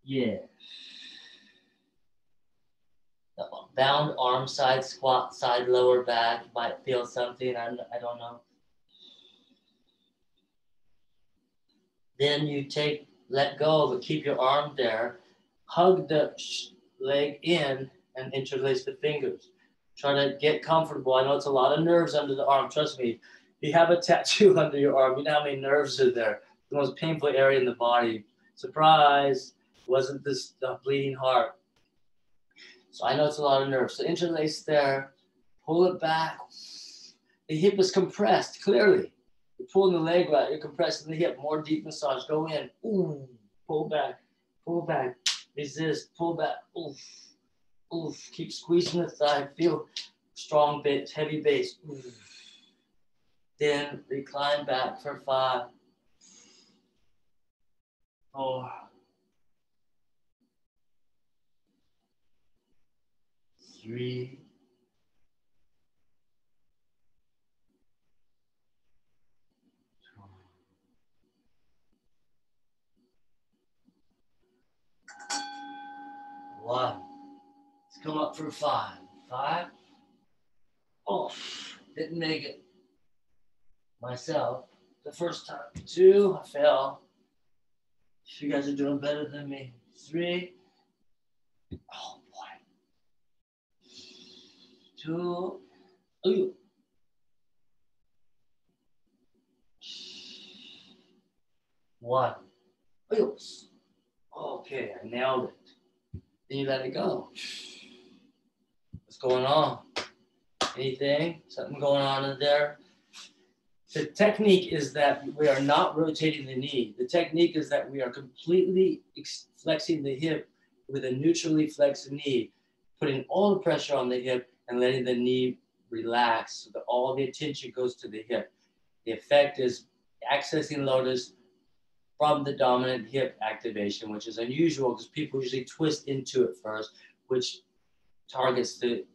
Yeah. The bound arm side squat, side lower back might feel something. I, I don't know. Then you take, let go, but keep your arm there. Hug the leg in and interlace the fingers. Try to get comfortable. I know it's a lot of nerves under the arm. Trust me, you have a tattoo under your arm. You know how many nerves are there. The most painful area in the body. Surprise! Wasn't this the bleeding heart? So I know it's a lot of nerves. So interlace there, pull it back. The hip is compressed, clearly. You're pulling the leg right, you're compressing the hip. More deep massage. Go in. Ooh, pull back, pull back. Resist, pull back. Oof, oof. Keep squeezing the thigh. Feel strong base, heavy base. Oof. Then recline back for five, four, three, one. Let's come up for five. Five. Oh, didn't make it myself the first time. Two, I fell. You guys are doing better than me. Three. Oh boy. Two. Ooh. One. Ooh. Okay, I nailed it. Then you let it go. What's going on? Anything? Something going on in there? The technique is that we are not rotating the knee. The technique is that we are completely flexing the hip with a neutrally flexed knee, putting all the pressure on the hip and letting the knee relax so that all the attention goes to the hip. The effect is accessing lotus from the dominant hip activation, which is unusual because people usually twist into it first, which targets the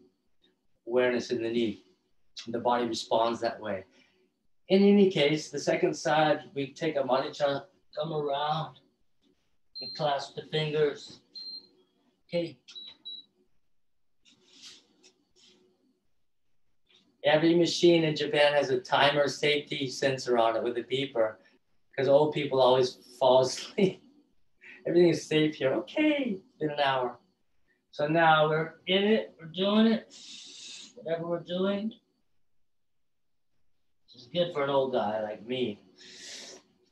awareness in the knee. The body responds that way. In any case, the second side, we take a maricha, come around, we clasp the fingers. Okay. Every machine in Japan has a timer safety sensor on it with a beeper because old people always fall asleep. Everything is safe here. Okay, it's been an hour. So now we're in it, we're doing it, whatever we're doing good for an old guy like me.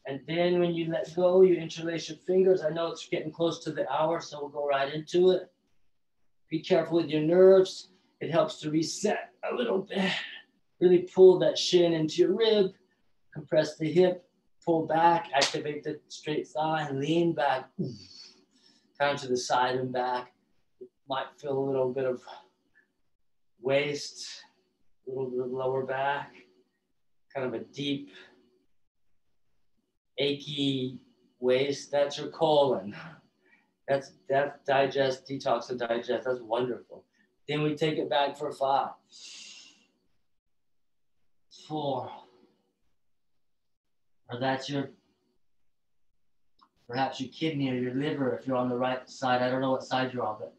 And then when you let go, you interlace your fingers. I know it's getting close to the hour, so we'll go right into it. Be careful with your nerves. It helps to reset a little bit. Really pull that shin into your rib, compress the hip, pull back, activate the straight thigh, and lean back. Down to the side and back. might feel a little bit of waist, a little bit of lower back kind of a deep, achy waist. That's your colon. That's that digest, detox and digest. That's wonderful. Then we take it back for five, four, or that's your perhaps your kidney or your liver if you're on the right side. I don't know what side you're on, but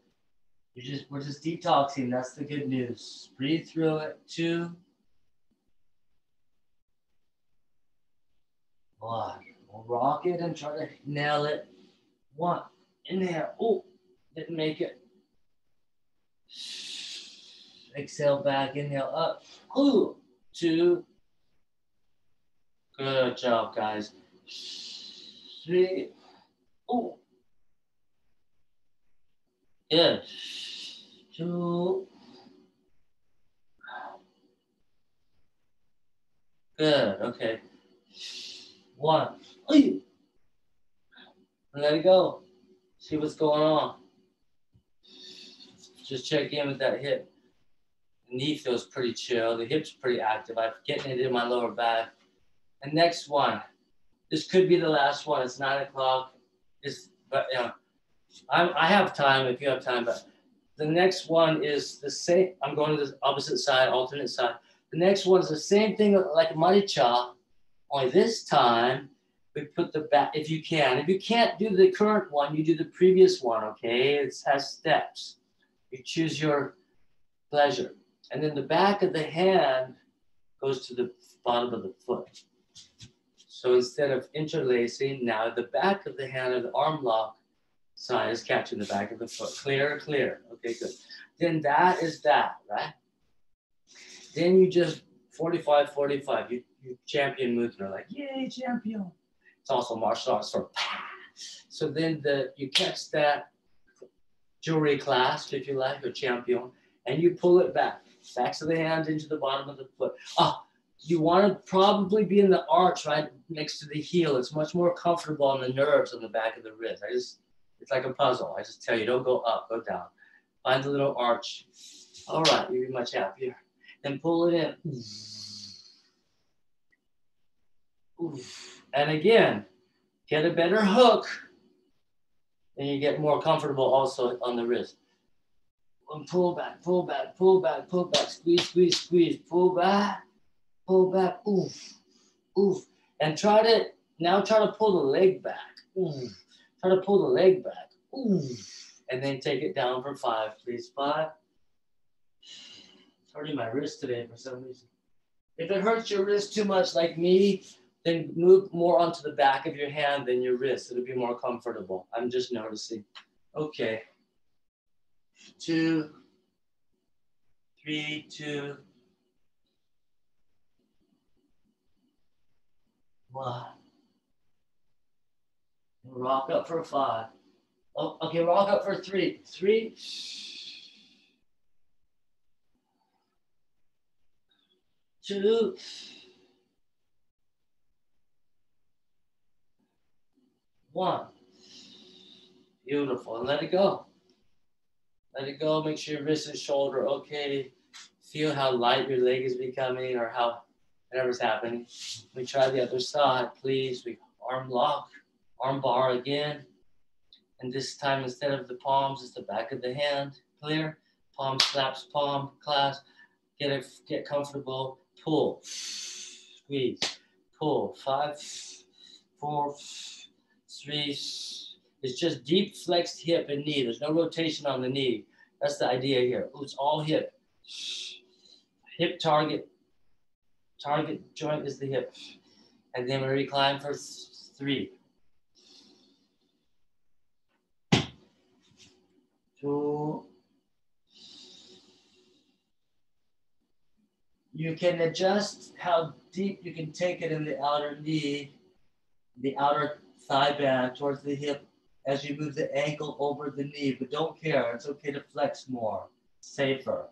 you're just we're just detoxing. That's the good news. Breathe through it. Two. One. We'll rock it and try to nail it. One. Inhale. Oh, didn't make it. Exhale back. Inhale up. Ooh. Two. Good job, guys. Three. Oh. Two. Good. Okay. One. Let it go. See what's going on. Just check in with that hip. Knee feels pretty chill. The hip's pretty active. I'm getting it in my lower back. Next one. This could be the last one. It's nine o'clock. It's but you know, I'm, I have time if you have time. But the next one is the same. I'm going to the opposite side, alternate side. The next one is the same thing like maricha, only this time, we put the back, if you can. If you can't do the current one, you do the previous one, okay? It has steps. You choose your pleasure. And then the back of the hand goes to the bottom of the foot. So instead of interlacing, now the back of the hand or the arm lock side is catching the back of the foot. Clear, clear. Okay, good. Then that is that, right? Then you just 45, 45. You you champion Mudra, like, yay, champion. It's also martial arts for So then the you catch that jewelry clasp, if you like, or champion, and you pull it back, backs of the hand into the bottom of the foot. Ah, you want to probably be in the arch right next to the heel. It's much more comfortable on the nerves on the back of the wrist. I just, it's like a puzzle. I just tell you, don't go up, go down. Find the little arch. All right, you'll be much happier. Then pull it in. Oof. And again, get a better hook, and you get more comfortable also on the wrist. And pull back, pull back, pull back, pull back, squeeze, squeeze, squeeze, pull back, pull back, oof, oof. And try to, now try to pull the leg back. Oof. Try to pull the leg back. Oof. And then take it down for five, please. Five. Hurting my wrist today for some reason. If it hurts your wrist too much, like me, then move more onto the back of your hand than your wrist. It'll be more comfortable. I'm just noticing. Okay. Two, three, two, one. Rock up for five. Oh, okay, rock up for three. Three. Two. One. Beautiful. Let it go. Let it go. Make sure your wrist and shoulder okay. Feel how light your leg is becoming or how whatever's happening. We try the other side, please. We arm lock, arm bar again. And this time, instead of the palms, it's the back of the hand. Clear. Palm slaps palm, clasp. Get it, get comfortable. Pull, squeeze, pull. Five, four, three. It's just deep flexed hip and knee. There's no rotation on the knee. That's the idea here. It's all hip. Hip target. Target joint is the hip. And then we recline for three. Two. You can adjust how deep you can take it in the outer knee, the outer thigh band towards the hip as you move the ankle over the knee, but don't care. It's okay to flex more, safer.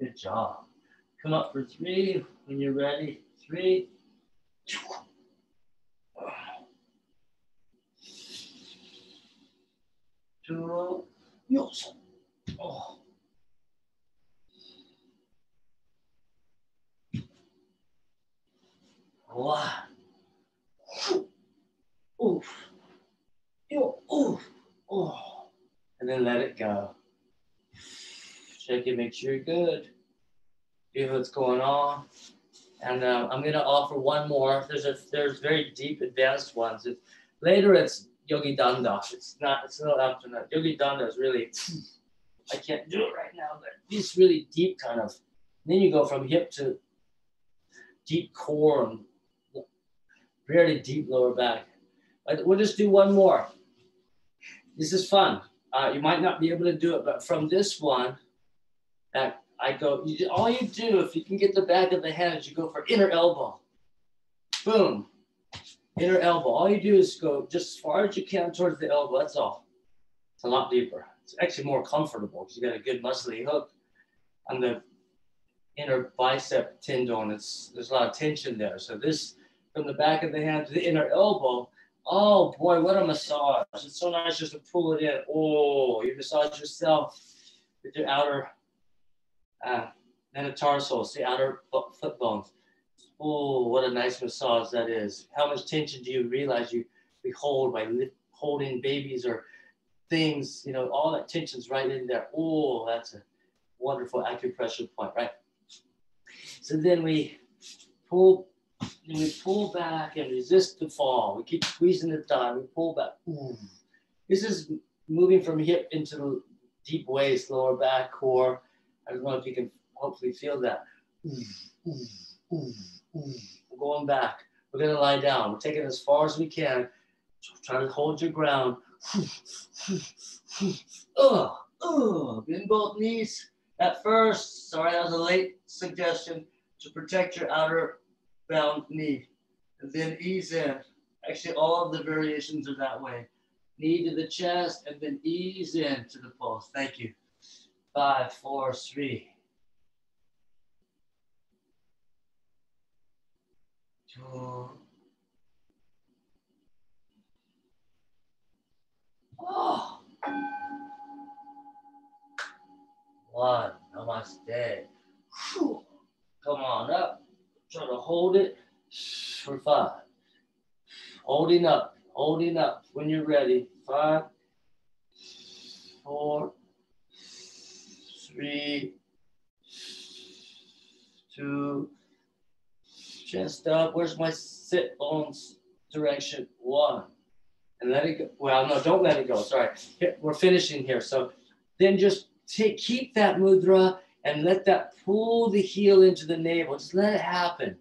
Good job. Come up for three when you're ready. Three. Two. Oh. One. Oof. Yo, oof. Oh. And then let it go. Check it, make sure you're good. Feel what's going on. And uh, I'm gonna offer one more. There's a there's very deep advanced ones. It, later it's Yogi Danda. It's not it's not after that. Yogi Danda is really I can't do it right now, but these really deep kind of then you go from hip to deep core and really deep lower back. But we'll just do one more. This is fun. Uh, you might not be able to do it, but from this one, that I go, you, all you do, if you can get the back of the hand, is you go for inner elbow. Boom. Inner elbow. All you do is go just as far as you can towards the elbow. That's all. It's a lot deeper. It's actually more comfortable because you got a good muscly hook on the inner bicep tendon. It's there's a lot of tension there. So this from the back of the hand to the inner elbow. Oh boy, what a massage. It's so nice just to pull it in. Oh, you massage yourself with your outer uh, metatarsals, the outer foot bones. Oh, what a nice massage that is. How much tension do you realize you we hold by holding babies or things, you know, all that tension's right in there. Oh, that's a wonderful acupressure point, right? So then we pull and we pull back and resist the fall. We keep squeezing the thigh, We pull back. Ooh. This is moving from hip into the deep waist, lower back, core. I don't know if you can hopefully feel that. We're going back. We're going to lie down. We're taking as far as we can. Try to hold your ground. oh, ugh. Bend both knees. At first, sorry, that was a late suggestion to protect your outer bound knee. And then ease in. Actually, all of the variations are that way. knee to the chest, and then ease in to the pulse. Thank you. Five, four, three, two, oh, one. Namaste. Whew. Come on up. Try to hold it for five. Holding up, holding up when you're ready. Five, four, three, two, chest up. Where's my sit bones direction? One. And let it go. Well, no, don't let it go. Sorry. We're finishing here. So then just take, keep that mudra and let that pull the heel into the navel. Just let it happen.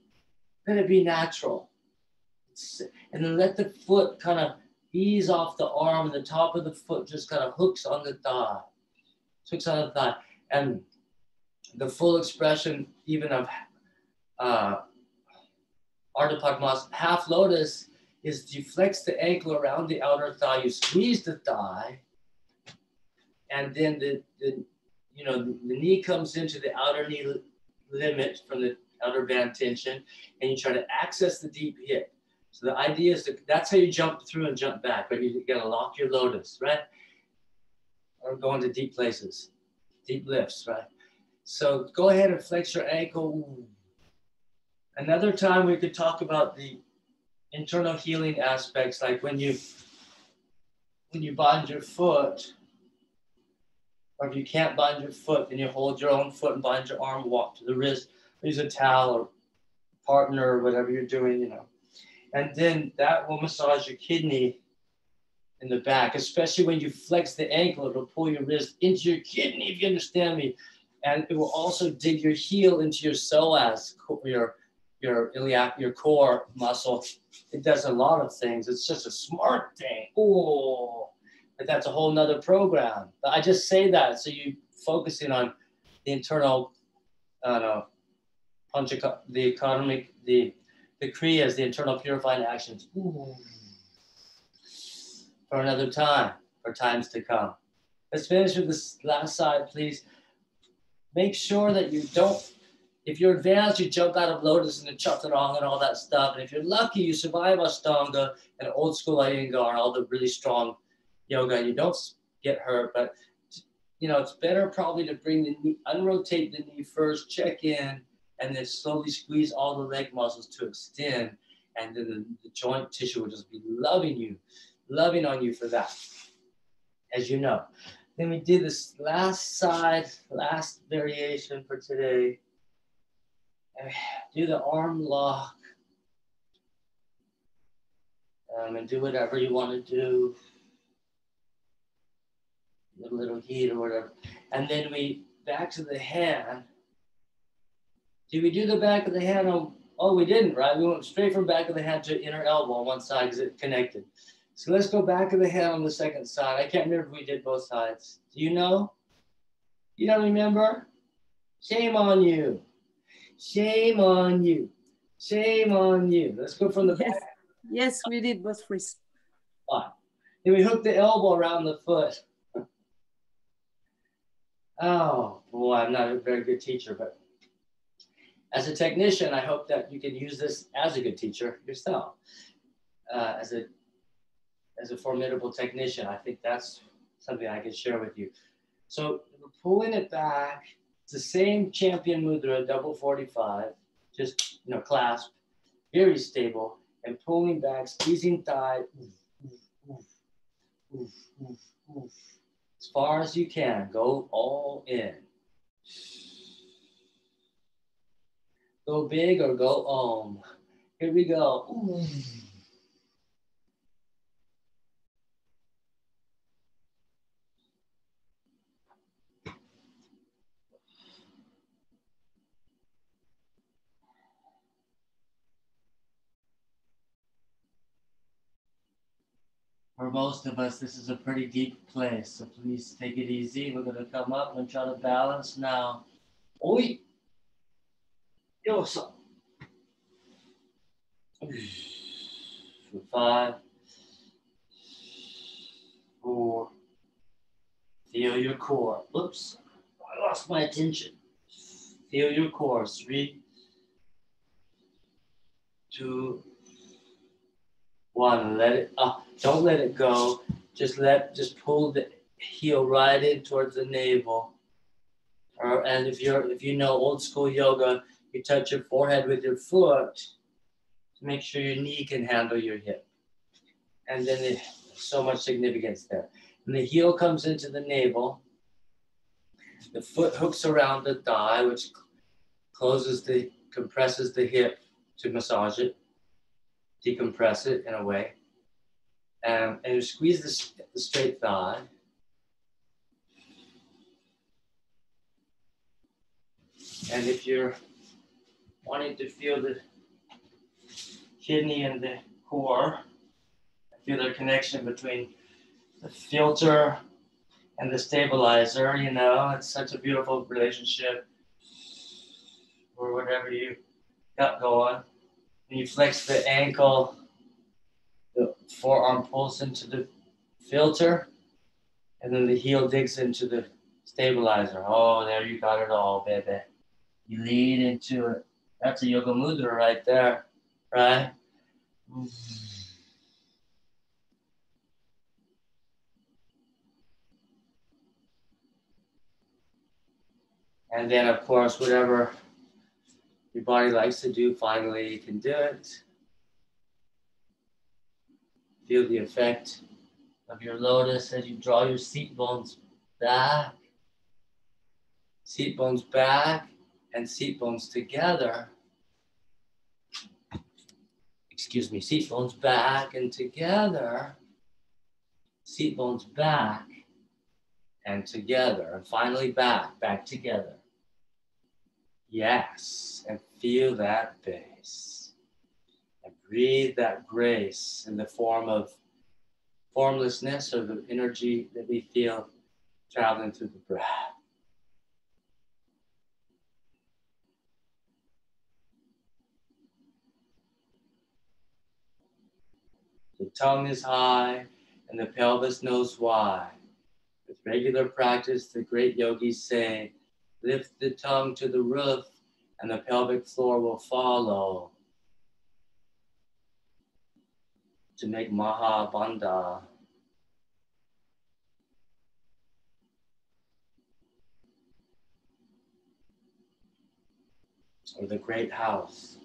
Let it be natural. And then let the foot kind of ease off the arm and the top of the foot just kind of hooks on the thigh. Hooks on the thigh. And the full expression even of uh, Ardha Padmasana, half lotus is you flex the ankle around the outer thigh, you squeeze the thigh, and then the, the you know, the, the knee comes into the outer knee limit from the outer band tension, and you try to access the deep hip. So the idea is that that's how you jump through and jump back, but you gotta lock your lotus, right? Or go into deep places, deep lifts, right? So go ahead and flex your ankle. Another time we could talk about the internal healing aspects, like when you when you bind your foot, or if you can't bind your foot, then you hold your own foot and bind your arm, walk to the wrist, use a towel or partner or whatever you're doing, you know. And then that will massage your kidney in the back, especially when you flex the ankle, it'll pull your wrist into your kidney, if you understand me. And it will also dig your heel into your psoas, your your iliac, your core muscle. It does a lot of things. It's just a smart thing. Oh, but that's a whole nother program. I just say that so you focusing on the internal, I don't know, pancha, the economic, the the kriyas, the internal purifying actions. Ooh. For another time, for times to come. Let's finish with this last side, please. Make sure that you don't, if you're advanced, you jump out of lotus and the chaturanga and all that stuff. And if you're lucky, you survive Ashtanga and old school Iyengar, and all the really strong yoga, you don't get hurt, but you know, it's better probably to bring the knee, unrotate the knee first, check in, and then slowly squeeze all the leg muscles to extend. And then the, the joint tissue will just be loving you, loving on you for that, as you know. Then we did this last side, last variation for today. Do the arm lock. Um, and do whatever you want to do a little heat or whatever. And then we back to the hand. Did we do the back of the hand? On, oh, we didn't, right? We went straight from back of the hand to inner elbow on one side because it connected. So let's go back of the head on the second side. I can't remember if we did both sides. Do you know? You don't remember? Shame on you. Shame on you. Shame on you. Let's go from the yes. back. Yes, we did both freeze. Fine. Then we hook the elbow around the foot. Oh, boy, I'm not a very good teacher, but as a technician, I hope that you can use this as a good teacher yourself. Uh, as a as a formidable technician, I think that's something I can share with you. So pulling it back. It's the same champion mudra, double 45, just you know, clasp, very stable, and pulling back, squeezing thigh. Oof, oof, oof, as far as you can. Go all in. Go big or go home. Here we go. Most of us, this is a pretty deep place. So please take it easy. We're going to come up and try to balance now. Oi. Yosa. Five, Feel your core. Oops, I lost my attention. Feel your core. Three, two, one. Let it up. Don't let it go. Just let just pull the heel right in towards the navel. Or and if you're if you know old school yoga, you touch your forehead with your foot to make sure your knee can handle your hip. And then there's so much significance there. And the heel comes into the navel. The foot hooks around the thigh, which closes the compresses the hip to massage it, decompress it in a way. Um, and you squeeze the, the straight thigh. And if you're wanting to feel the kidney and the core, feel the connection between the filter and the stabilizer, you know, it's such a beautiful relationship or whatever you got going. And you flex the ankle, the forearm pulls into the filter, and then the heel digs into the stabilizer. Oh, there you got it all, baby. You lean into it. That's a yoga mudra right there, right? And then, of course, whatever your body likes to do, finally, you can do it. Feel the effect of your lotus as you draw your seat bones back, seat bones back, and seat bones together. Excuse me, seat bones back and together, seat bones back and together, and finally back, back together. Yes, and feel that base. And breathe that grace in the form of formlessness or the energy that we feel traveling through the breath. The tongue is high and the pelvis knows why. With regular practice, the great yogis say, Lift the tongue to the roof, and the pelvic floor will follow. To make Mahabandha. Or the great house.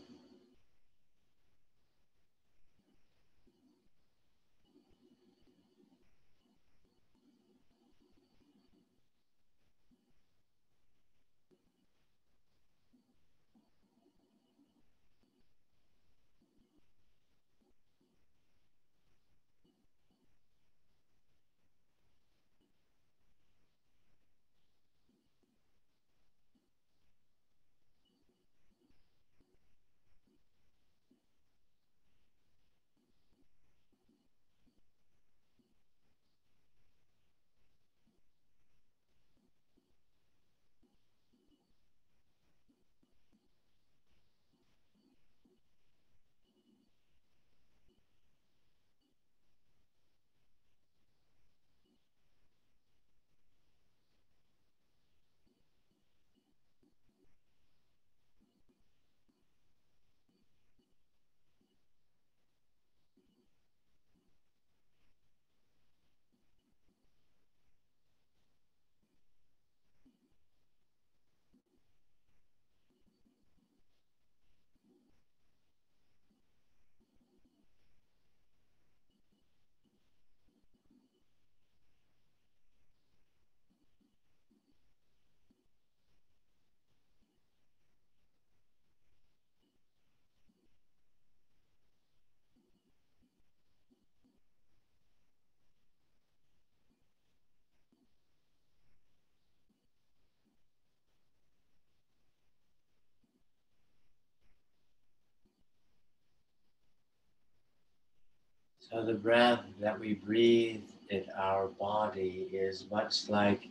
So the breath that we breathe in our body is much like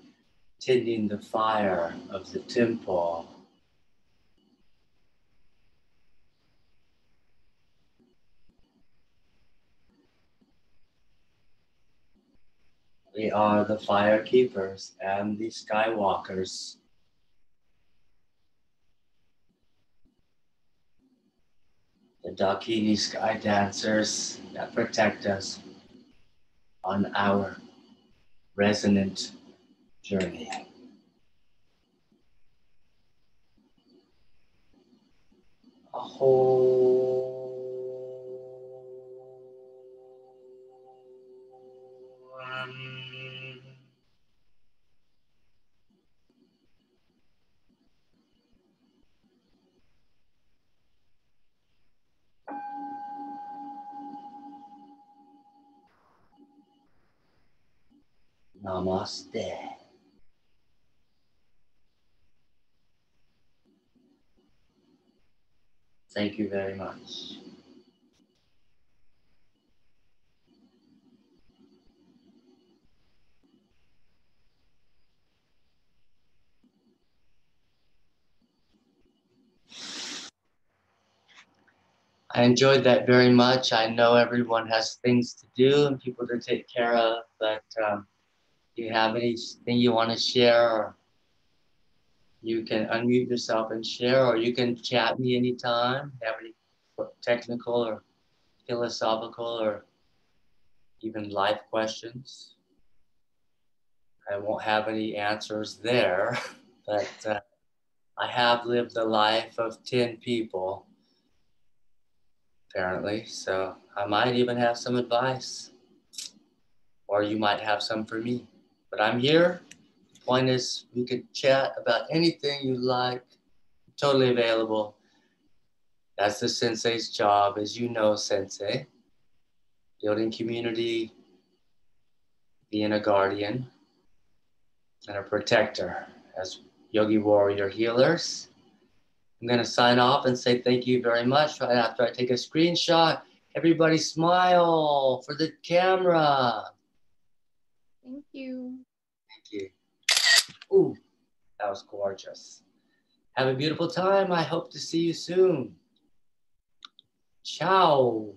tending the fire of the temple. We are the fire keepers and the skywalkers. The Dakini sky dancers that protect us on our resonant journey. A whole Namaste. Thank you very much. I enjoyed that very much. I know everyone has things to do and people to take care of, but um, do you have anything you want to share? You can unmute yourself and share, or you can chat me anytime. Have any technical or philosophical or even life questions? I won't have any answers there, but uh, I have lived the life of 10 people apparently. So I might even have some advice, or you might have some for me. But I'm here. Point is, we could chat about anything you like. Totally available. That's the sensei's job, as you know, sensei. Building community, being a guardian and a protector as yogi warrior healers I'm going to sign off and say thank you very much right after I take a screenshot. Everybody smile for the camera. Thank you. Thank you. Ooh, that was gorgeous. Have a beautiful time. I hope to see you soon. Ciao.